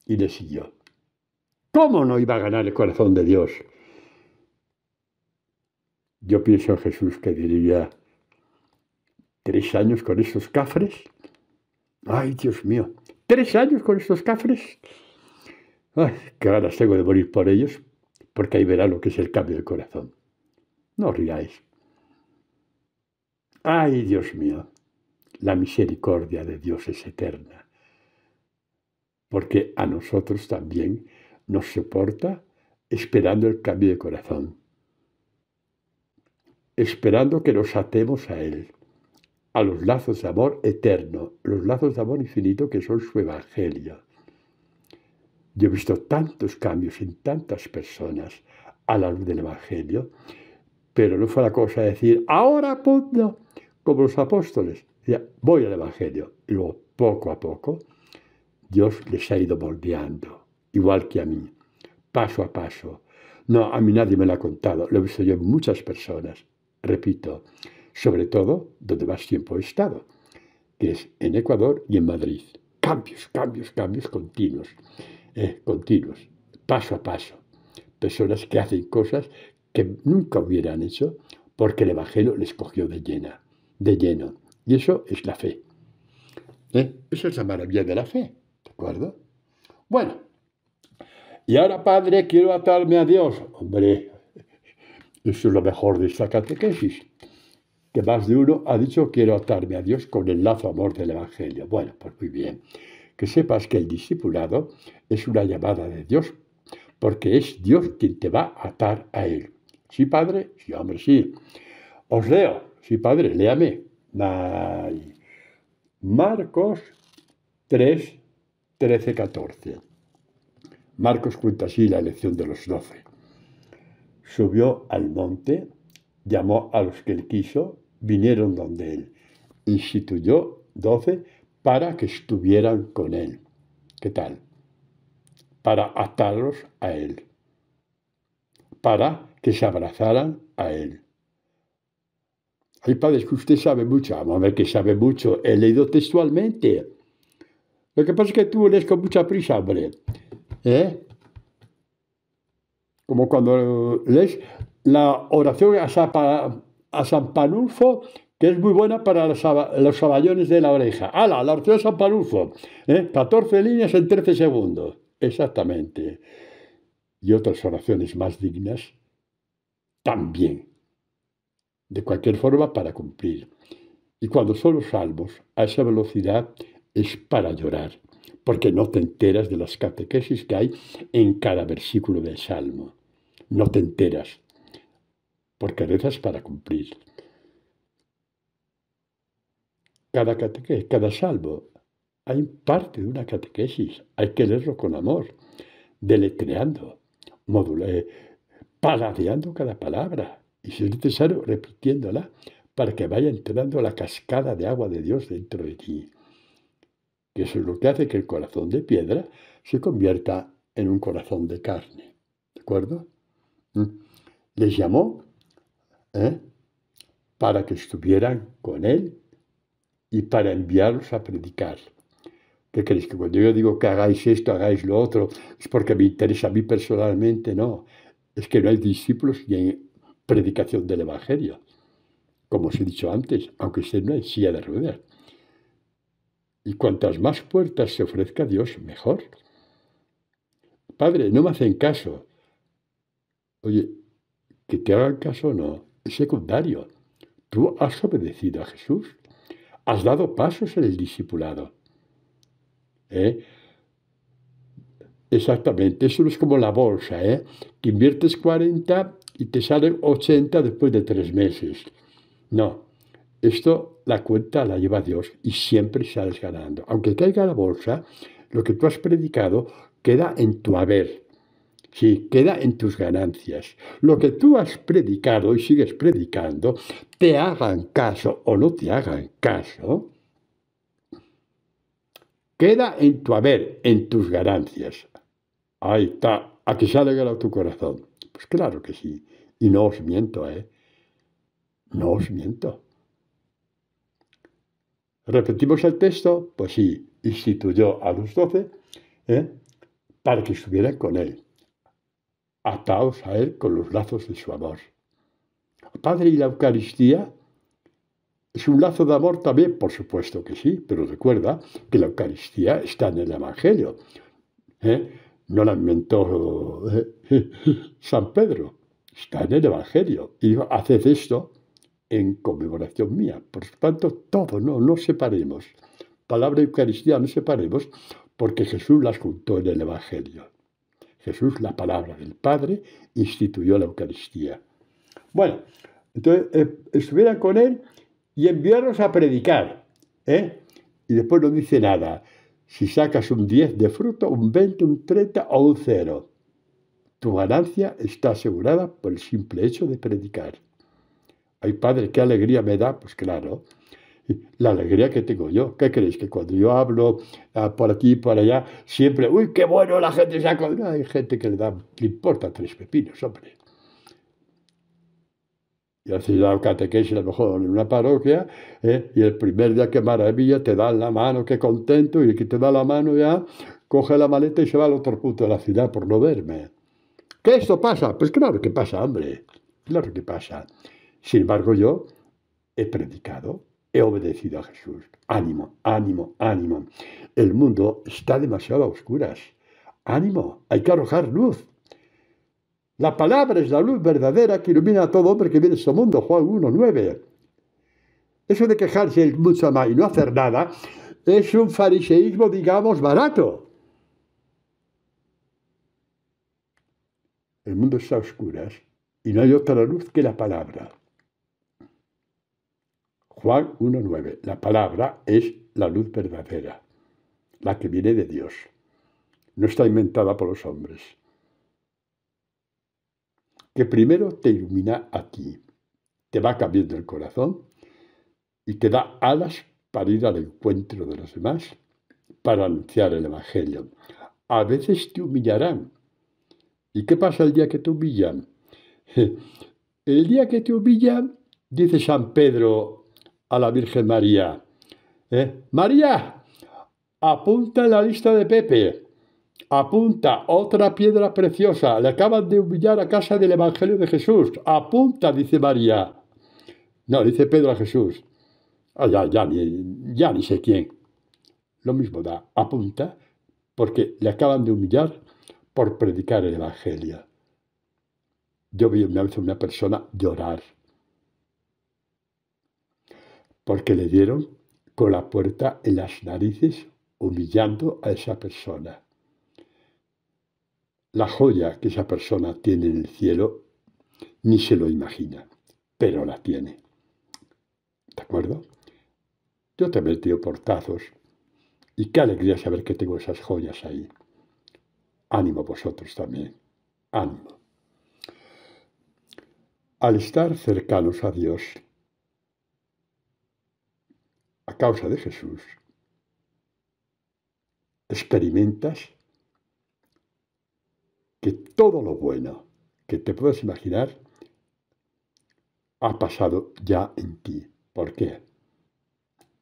Y le siguió. ¿Cómo no iba a ganar el corazón de Dios? Yo pienso en Jesús que diría, ¿tres años con estos cafres? Ay, Dios mío, ¿tres años con estos cafres? Ay, qué ganas tengo de morir por ellos, porque ahí verá lo que es el cambio de corazón. No riáis. Ay, Dios mío, la misericordia de Dios es eterna, porque a nosotros también nos soporta esperando el cambio de corazón, esperando que nos atemos a Él, a los lazos de amor eterno, los lazos de amor infinito que son su Evangelio. Yo he visto tantos cambios en tantas personas a la luz del Evangelio, pero no fue la cosa de decir, ahora punto, como los apóstoles voy al Evangelio. Y luego, poco a poco, Dios les ha ido moldeando, igual que a mí, paso a paso. No, a mí nadie me lo ha contado, lo he visto yo en muchas personas. Repito, sobre todo donde más tiempo he estado, que es en Ecuador y en Madrid. Cambios, cambios, cambios continuos, eh, continuos, paso a paso. Personas que hacen cosas que nunca hubieran hecho porque el Evangelio les cogió de llena, de lleno. Y eso es la fe. ¿Eh? Eso es la maravilla de la fe. ¿De acuerdo? Bueno. Y ahora, Padre, quiero atarme a Dios. Hombre, eso es lo mejor de esta catequesis. Que más de uno ha dicho quiero atarme a Dios con el lazo amor del Evangelio. Bueno, pues muy bien. Que sepas que el discipulado es una llamada de Dios, porque es Dios quien te va a atar a Él. ¿Sí, Padre? Sí, hombre, sí. Os leo. Sí, Padre, léame. Marcos 3, 13, 14. Marcos cuenta así la elección de los doce. Subió al monte, llamó a los que él quiso, vinieron donde él. Instituyó doce para que estuvieran con él. ¿Qué tal? Para atarlos a él. Para que se abrazaran a él Ay, padre, es que usted sabe mucho. Vamos a ver que sabe mucho. He leído textualmente. Lo que pasa es que tú lees con mucha prisa, hombre. ¿Eh? Como cuando lees la oración a San Panulfo, que es muy buena para los, saballones de la oreja. ¡Hala! La San Panulfo. ¿eh? 14 líneas en 13 segundos. Exactamente. Y otras oraciones más dignas también. De cualquier forma, para cumplir. Y cuando son los salmos, a esa velocidad es para llorar, porque no te enteras de las catequesis que hay en cada versículo del salmo. No te enteras, porque rezas para cumplir. Cada catequesis, cada hay parte de una catequesis, hay que leerlo con amor, deletreando, modulando, paladeando cada palabra y si es necesario repitiéndola para que vaya entrando la cascada de agua de Dios dentro de ti. Que eso es lo que hace que el corazón de piedra se convierta en un corazón de carne. ¿De acuerdo? ¿Mm? Les llamó ¿eh? para que estuvieran con él y para enviarlos a predicar. ¿Qué creéis? Que cuando yo digo que hagáis esto, hagáis lo otro, es porque me interesa a mí personalmente, no. Es que no hay discípulos y hay predicación del Evangelio como os he dicho antes, aunque esté en silla de ruedas. Y cuantas más puertas se ofrezca a Dios, mejor. Padre, no me hacen caso. Oye, que te hagan caso no, es secundario. Tú has obedecido a Jesús. Has dado pasos en el discipulado. ¿Eh? Exactamente, eso es como la bolsa, ¿eh? que inviertes 40 y te salen 80 después de tres meses. No, esto la cuenta la lleva Dios y siempre sales ganando. Aunque caiga la bolsa, lo que tú has predicado queda en tu haber. Sí, queda en tus ganancias. Lo que tú has predicado y sigues predicando, te hagan caso o no te hagan caso, queda en tu haber, en tus ganancias. Ahí está, a que se alegra tu corazón. Pues claro que sí. Y no os miento, ¿eh? No os miento. ¿Repetimos el texto? Pues sí, instituyó a los doce ¿eh? para que estuvieran con él, atados a él con los lazos de su amor. Padre, ¿y la Eucaristía? ¿Es un lazo de amor también? Por supuesto que sí, pero recuerda que la Eucaristía está en el Evangelio. ¿eh? No la inventó ¿eh? [laughs] San Pedro, está en el Evangelio. Y haced esto en conmemoración mía. Por tanto, todo, no, no separemos. Palabra Eucaristía no separemos porque Jesús las juntó en el Evangelio. Jesús, la palabra del Padre, instituyó la Eucaristía. Bueno, entonces eh, estuvieran con él y enviarlos a predicar. ¿eh? Y después no dice nada. Si sacas un 10 de fruto, un 20, un 30 o un 0, tu ganancia está asegurada por el simple hecho de predicar. Ay, padre, qué alegría me da. Pues claro, [laughs] la alegría que tengo yo. ¿Qué creéis? Que cuando yo hablo ah, por aquí y por allá, siempre, uy, qué bueno, la gente se ha... hay gente que le da, le importa tres pepinos, hombre. Y así la catequesis a lo mejor en una parroquia, ¿eh? y el primer día, qué maravilla, te dan la mano, qué contento, y el que te da la mano ya, coge la maleta y se va al otro punto de la ciudad por no verme. ¿Qué esto pasa? Pues claro que pasa, hombre. Claro que pasa. Sin embargo, yo he predicado, he obedecido a Jesús. Ánimo, ánimo, ánimo. El mundo está demasiado a oscuras. Ánimo, hay que arrojar luz. La palabra es la luz verdadera que ilumina a todo hombre que viene a este mundo. Juan 1.9. Eso de quejarse mucho más y no hacer nada es un fariseísmo, digamos, barato. El mundo está a oscuras y no hay otra luz que la palabra. Juan 1.9. La palabra es la luz verdadera, la que viene de Dios. No está inventada por los hombres. Que primero te ilumina a ti, te va cambiando el corazón y te da alas para ir al encuentro de los demás, para anunciar el Evangelio. A veces te humillarán. ¿Y qué pasa el día que te humillan? [laughs] El día que te humillan, dice San Pedro a la Virgen María. ¿Eh? María, apunta en la lista de Pepe. Apunta otra piedra preciosa. Le acaban de humillar a casa del Evangelio de Jesús. Apunta, dice María. No, dice Pedro a Jesús. Ah, ya, ya, ni, ya ni sé quién. Lo mismo da, apunta, porque le acaban de humillar por predicar el Evangelio. Yo vi una vez a una persona llorar porque le dieron con la puerta en las narices, humillando a esa persona. La joya que esa persona tiene en el cielo ni se lo imagina, pero la tiene. ¿De acuerdo? Yo te he metido portazos y qué alegría saber que tengo esas joyas ahí. Ánimo vosotros también. Ánimo. Al estar cercanos a Dios, causa de Jesús, experimentas que todo lo bueno que te puedes imaginar ha pasado ya en ti. ¿Por qué?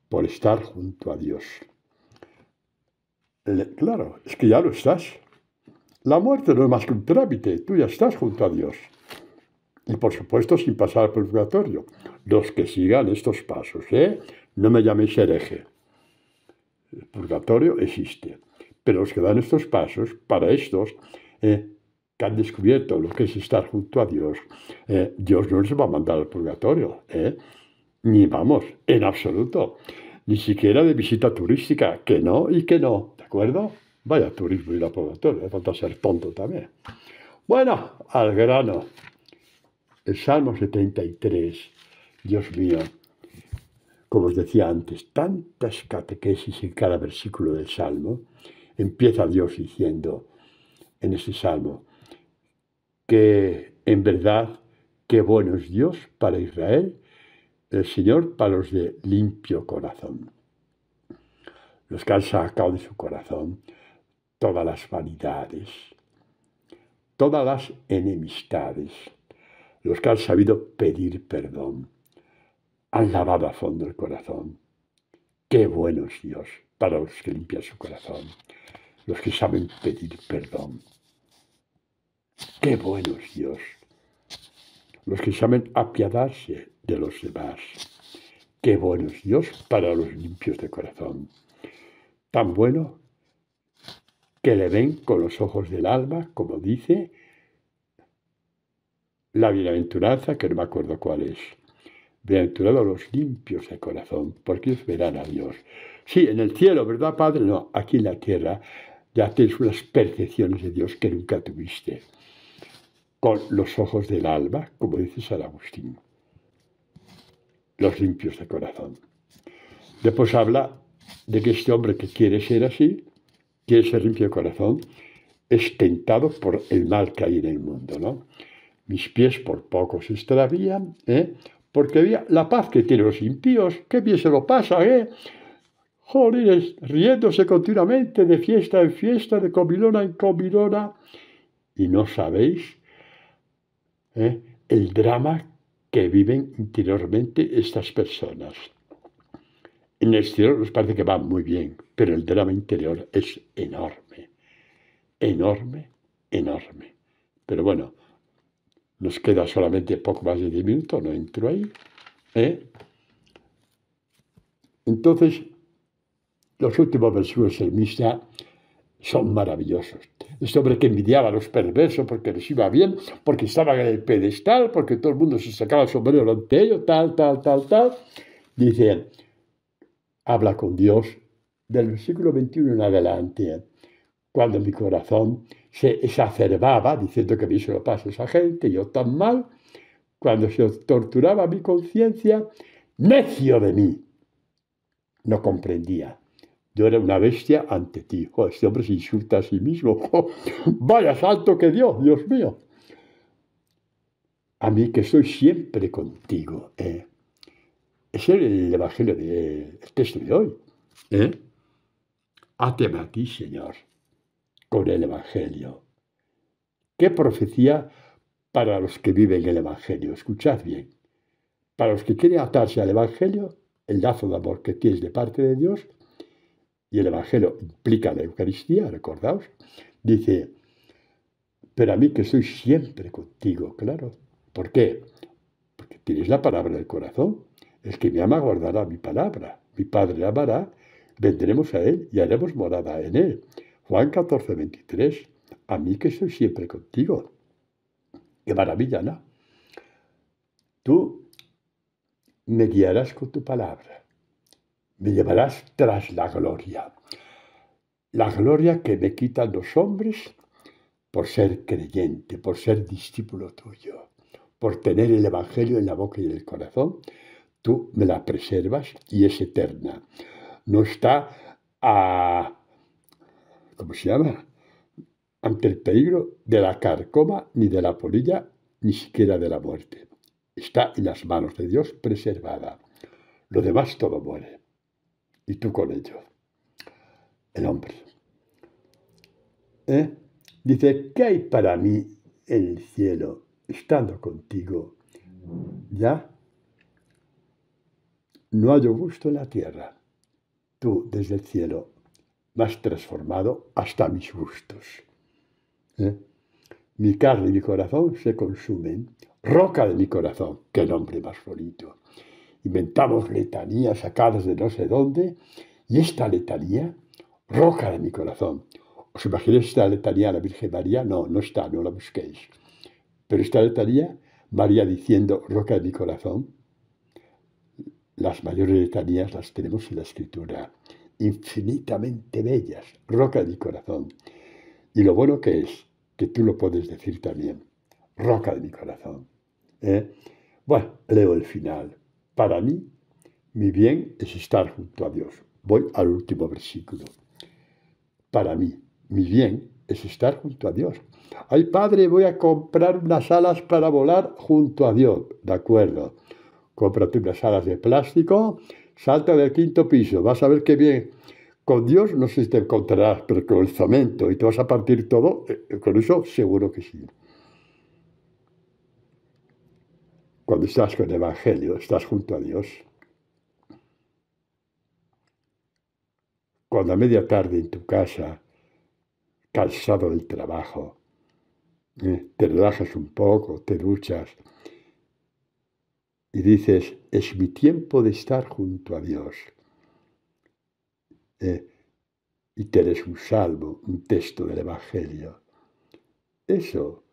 Por estar junto a Dios. claro, es que ya lo estás. La muerte no es más que un trámite, tú ya estás junto a Dios. Y por supuesto sin pasar al purgatorio. Los que sigan estos pasos, ¿eh? No me llaméis hereje. El purgatorio existe. Pero los que dan estos pasos, para estos, eh, que han descubierto lo que es estar junto a Dios, eh, Dios no les va a mandar al purgatorio. ¿eh? Ni vamos, en absoluto. Ni siquiera de visita turística, que no y que no. ¿De acuerdo? Vaya turismo y al purgatorio, falta ser tonto también. Bueno, al grano. El Salmo 73, Dios mío, como os decía antes, tantas catequesis en cada versículo del Salmo, empieza Dios diciendo en ese Salmo que en verdad qué bueno es Dios para Israel, el Señor para los de limpio corazón, los que han sacado de su corazón todas las vanidades, todas las enemistades, los que han sabido pedir perdón, han lavado a fondo el corazón. Qué bueno es Dios para los que limpian su corazón, los que saben pedir perdón. Qué bueno es Dios. Los que saben apiadarse de los demás. Qué bueno es Dios para los limpios de corazón. Tan bueno que le ven con los ojos del alma, como dice la bienaventuranza, que no me acuerdo cuál es. Bienaventurados los limpios de corazón, porque ellos verán a Dios. Sí, en el cielo, ¿verdad, Padre? No, aquí en la tierra ya tienes unas percepciones de Dios que nunca tuviste. Con los ojos del alma, como dice San Agustín. Los limpios de corazón. Después habla de que este hombre que quiere ser así, quiere ser limpio de corazón, es tentado por el mal que hay en el mundo, ¿no? Mis pies por poco se extravían, ¿eh? Porque la paz que tienen los impíos, qué bien se lo pasa, ¿eh? Jolines, riéndose continuamente de fiesta en fiesta, de comilona en comilona, y no sabéis ¿eh? el drama que viven interiormente estas personas. En el exterior nos parece que va muy bien, pero el drama interior es enorme, enorme, enorme. Pero bueno, nos queda solamente poco más de 10 minutos, no entro ahí. ¿eh? Entonces, los últimos versículos del Mishnah son maravillosos. Este hombre que envidiaba a los perversos porque les iba bien, porque estaban en el pedestal, porque todo el mundo se sacaba el sombrero ante ellos, tal, tal, tal, tal. Dice, habla con Dios del versículo 21 en adelante, cuando mi corazón se exacerbaba diciendo que a mí se lo pasa esa gente, yo tan mal, cuando se torturaba mi conciencia, necio de mí, no comprendía yo era una bestia ante ti. este hombre se insulta a sí mismo. vaya salto que dio, Dios mío. A mí que estoy siempre contigo. ¿eh? Es el Evangelio, de, el texto de hoy. ¿eh? Áteme a ti, Señor, con el Evangelio. ¿Qué profecía para los que viven el Evangelio? Escuchad bien. Para los que quieren atarse al Evangelio, el lazo de amor que tienes de parte de Dios, y el Evangelio implica la Eucaristía, recordaos, dice, pero a mí que soy siempre contigo, claro. ¿Por qué? Porque tienes la palabra del corazón. El que me ama guardará mi palabra. Mi Padre amará, vendremos a Él y haremos morada en Él. Juan 14, 23. A mí que estoy siempre contigo. Qué maravilla, ¿no? Tú me guiarás con tu palabra. Me llevarás tras la gloria. La gloria que me quitan los hombres por ser creyente, por ser discípulo tuyo, por tener el Evangelio en la boca y en el corazón, tú me la preservas y es eterna. No está a, ¿cómo se llama? Ante el peligro de la carcoma, ni de la polilla, ni siquiera de la muerte. Está en las manos de Dios preservada. Lo demás todo muere. Y tú con ello. El hombre. ¿Eh? Dice, ¿qué hay para mí en el cielo estando contigo? ¿Ya? No hay gusto en la tierra. Tú desde el cielo me transformado hasta mis gustos. ¿Eh? Mi carne y mi corazón se consumen. Roca de mi corazón, qué nombre más bonito. Inventamos letanías sacadas de no sé dónde, y esta letanía, roca de mi corazón. ¿Os imagináis esta letanía a la Virgen María? No, no está, no la busquéis. Pero esta letanía, María diciendo, roca de mi corazón, las mayores letanías las tenemos en la Escritura, infinitamente bellas, roca de mi corazón. Y lo bueno que es, que tú lo puedes decir también, roca de mi corazón. ¿eh? Bueno, leo el final. Para mí, mi bien es estar junto a Dios. Voy al último versículo. Para mí, mi bien es estar junto a Dios. Ay, padre, voy a comprar unas alas para volar junto a Dios. De acuerdo. Cómprate unas alas de plástico, salta del quinto piso, vas a ver qué bien. Con Dios no sé si te encontrarás, pero con el cemento y te vas a partir todo, eh, con eso seguro que sí. Cuando estás con el Evangelio, estás junto a Dios. Cuando a media tarde en tu casa, cansado del trabajo, eh, te relajas un poco, te duchas, y dices, es mi tiempo de estar junto a Dios. Eh, y tienes un salmo, un texto del Evangelio. Eso,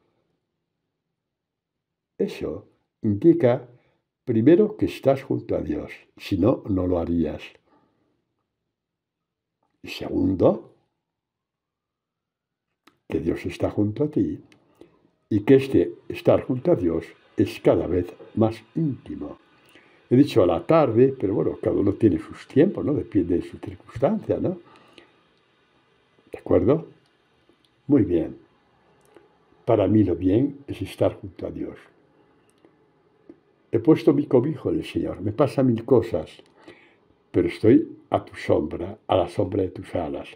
eso indica primero que estás junto a Dios, si no, no lo harías. Y segundo, que Dios está junto a ti y que este estar junto a Dios es cada vez más íntimo. He dicho a la tarde, pero bueno, cada uno tiene sus tiempos, ¿no? Depende de su circunstancia, ¿no? ¿De acuerdo? Muy bien. Para mí lo bien es estar junto a Dios. He puesto mi cobijo en el Señor. Me pasan mil cosas, pero estoy a tu sombra, a la sombra de tus alas.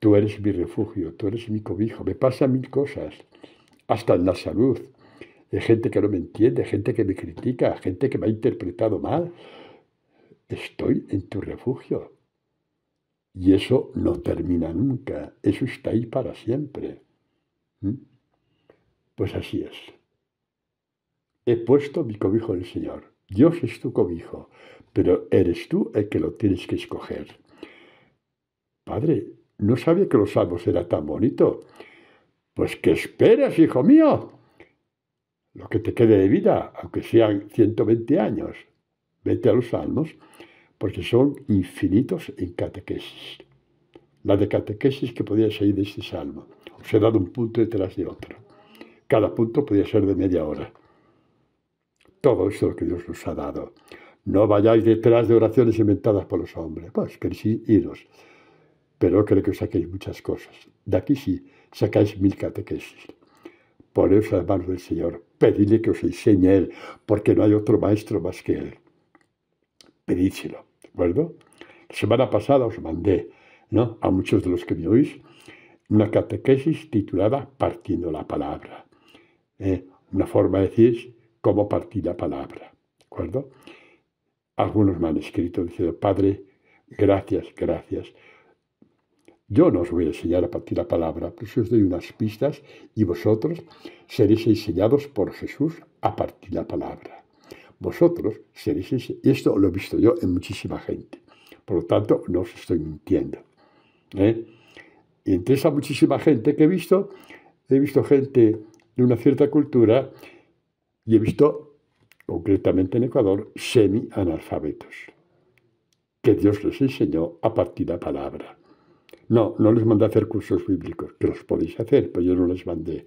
Tú eres mi refugio, tú eres mi cobijo. Me pasan mil cosas, hasta en la salud, hay gente que no me entiende, gente que me critica, gente que me ha interpretado mal. Estoy en tu refugio. Y eso no termina nunca, eso está ahí para siempre. ¿Mm? Pues así es. He puesto mi cobijo en el Señor. Dios es tu cobijo, pero eres tú el que lo tienes que escoger. Padre, no sabía que los salmos era tan bonito. Pues ¿qué esperas, hijo mío? Lo que te quede de vida, aunque sean 120 años. Vete a los salmos, porque son infinitos en catequesis. La de catequesis que podía salir de este salmo. Os he dado un punto detrás de otro. Cada punto podía ser de media hora. Todo eso que Dios nos ha dado. No vayáis detrás de oraciones inventadas por los hombres. Pues que sí, iros. Pero creo que os saquéis muchas cosas. De aquí sí, sacáis mil catequesis. Poneos las manos del Señor. Pedidle que os enseñe Él, porque no hay otro maestro más que Él. Pedídselo, ¿de acuerdo? La semana pasada os mandé, ¿no? A muchos de los que me oís, una catequesis titulada Partiendo la Palabra. ¿eh? Una forma de decir cómo partir la palabra, ¿de acuerdo? Algunos me han escrito diciendo, Padre, gracias, gracias. Yo no os voy a enseñar a partir la palabra, pero si os doy unas pistas y vosotros seréis enseñados por Jesús a partir la palabra. Vosotros seréis. Y esto lo he visto yo en muchísima gente. Por lo tanto, no os estoy mintiendo. ¿eh? Entre esa muchísima gente que he visto, he visto gente de una cierta cultura y he visto, concretamente en Ecuador, semi-analfabetos, que Dios les enseñó a partir de la palabra. No, no les mandé a hacer cursos bíblicos, que los podéis hacer, pero yo no les mandé.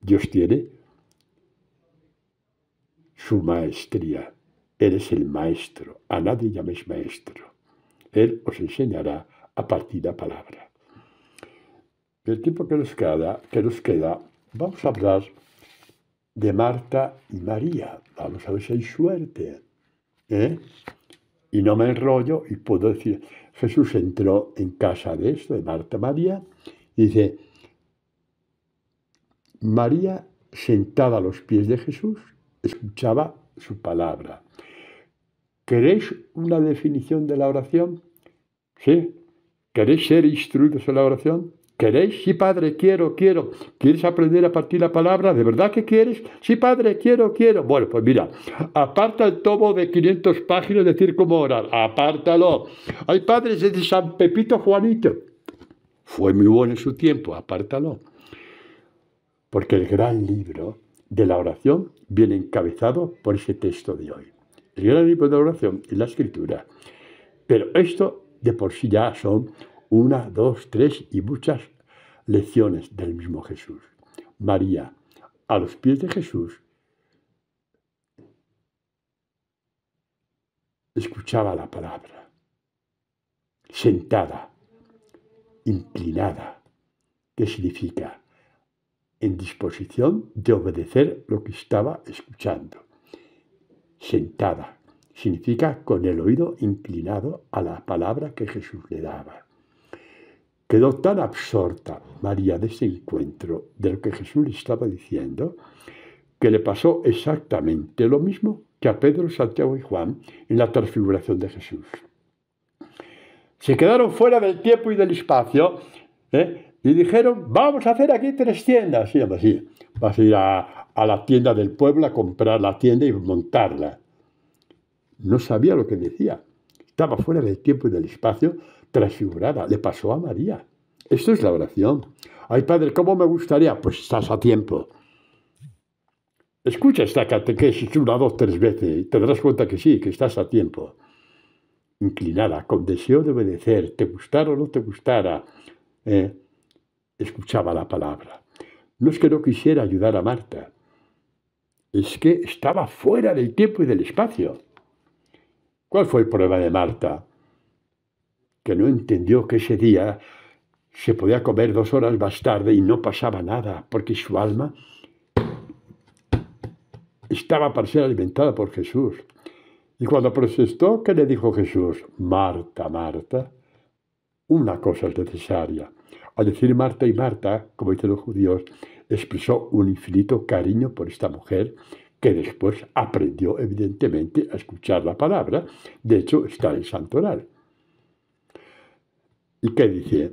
Dios tiene su maestría. Eres el maestro. A nadie llaméis maestro. Él os enseñará a partir de la palabra. El tiempo que nos queda, que nos queda vamos a hablar de Marta y María. Vamos a ver si hay suerte. ¿eh? Y no me enrollo y puedo decir, Jesús entró en casa de esto, de Marta María, y dice, María sentada a los pies de Jesús, escuchaba su palabra. ¿Queréis una definición de la oración? ¿Sí? ¿Queréis ser instruidos en la oración? ¿Queréis? Sí, Padre, quiero, quiero. ¿Quieres aprender a partir la palabra? ¿De verdad que quieres? Sí, Padre, quiero, quiero. Bueno, pues mira, aparta el tomo de 500 páginas, decir cómo orar. Apártalo. Hay padres de San Pepito Juanito. Fue muy bueno en su tiempo, apártalo. Porque el gran libro de la oración viene encabezado por ese texto de hoy. El gran libro de la oración y la escritura. Pero esto de por sí ya son una, dos, tres y muchas lecciones del mismo Jesús. María, a los pies de Jesús, escuchaba la palabra, sentada, inclinada, que significa en disposición de obedecer lo que estaba escuchando, sentada, significa con el oído inclinado a la palabra que Jesús le daba. Quedó tan absorta María de ese encuentro de lo que Jesús le estaba diciendo, que le pasó exactamente lo mismo que a Pedro, Santiago y Juan en la transfiguración de Jesús. Se quedaron fuera del tiempo y del espacio ¿eh? y dijeron, vamos a hacer aquí tres tiendas. Y así, vas a ir a, a la tienda del pueblo a comprar la tienda y montarla no sabía lo que decía. Estaba fuera del tiempo y del espacio, transfigurada. Le pasó a María. Esto es la oración. Ay, Padre, ¿cómo me gustaría? Pues estás a tiempo. Escucha esta catequesis una, dos, tres veces y te darás cuenta que sí, que estás a tiempo. Inclinada, con deseo de obedecer, te gustara o no te gustara, eh, escuchaba la palabra. No es que no quisiera ayudar a Marta, es que estaba fuera del tiempo y del espacio. ¿Cuál fue el problema de Marta? Que no entendió que ese día se podía comer dos horas más tarde y no pasaba nada, porque su alma estaba para ser alimentada por Jesús. Y cuando protestó, ¿qué le dijo Jesús? Marta, Marta, una cosa es necesaria. Al decir Marta y Marta, como dicen los judíos, expresó un infinito cariño por esta mujer que después aprendió evidentemente a escuchar la palabra, de hecho está en Santo Oral. ¿Y qué dice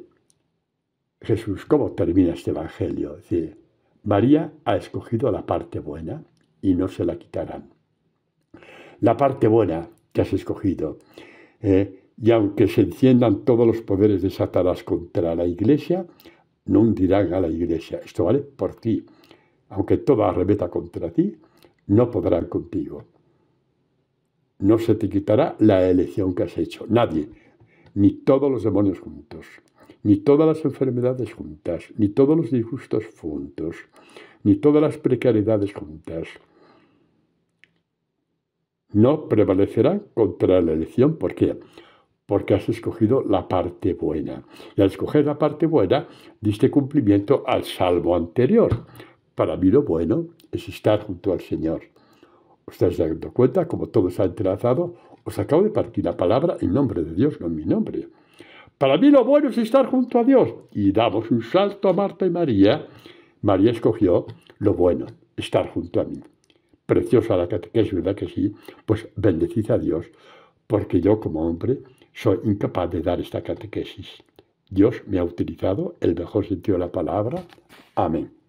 Jesús? ¿Cómo termina este Evangelio? Dice, María ha escogido la parte buena y no se la quitarán. La parte buena que has escogido, eh, y aunque se enciendan todos los poderes de Satanás contra la iglesia, no hundirán a la iglesia. Esto vale por ti. Aunque todo arremeta contra ti, no podrán contigo. No se te quitará la elección que has hecho. Nadie, ni todos los demonios juntos, ni todas las enfermedades juntas, ni todos los disgustos juntos, ni todas las precariedades juntas. No prevalecerán contra la elección. ¿Por qué? Porque has escogido la parte buena. Y al escoger la parte buena, diste cumplimiento al salvo anterior. Para mí lo bueno es estar junto al Señor. ¿Os estáis dando cuenta como todo está entrelazado? Os acabo de partir la palabra en nombre de Dios, no en mi nombre. Para mí lo bueno es estar junto a Dios. Y damos un salto a Marta y María. María escogió lo bueno, estar junto a mí. Preciosa la catequesis, ¿verdad que sí? Pues bendecid a Dios, porque yo como hombre soy incapaz de dar esta catequesis. Dios me ha utilizado el mejor sentido de la palabra. Amén.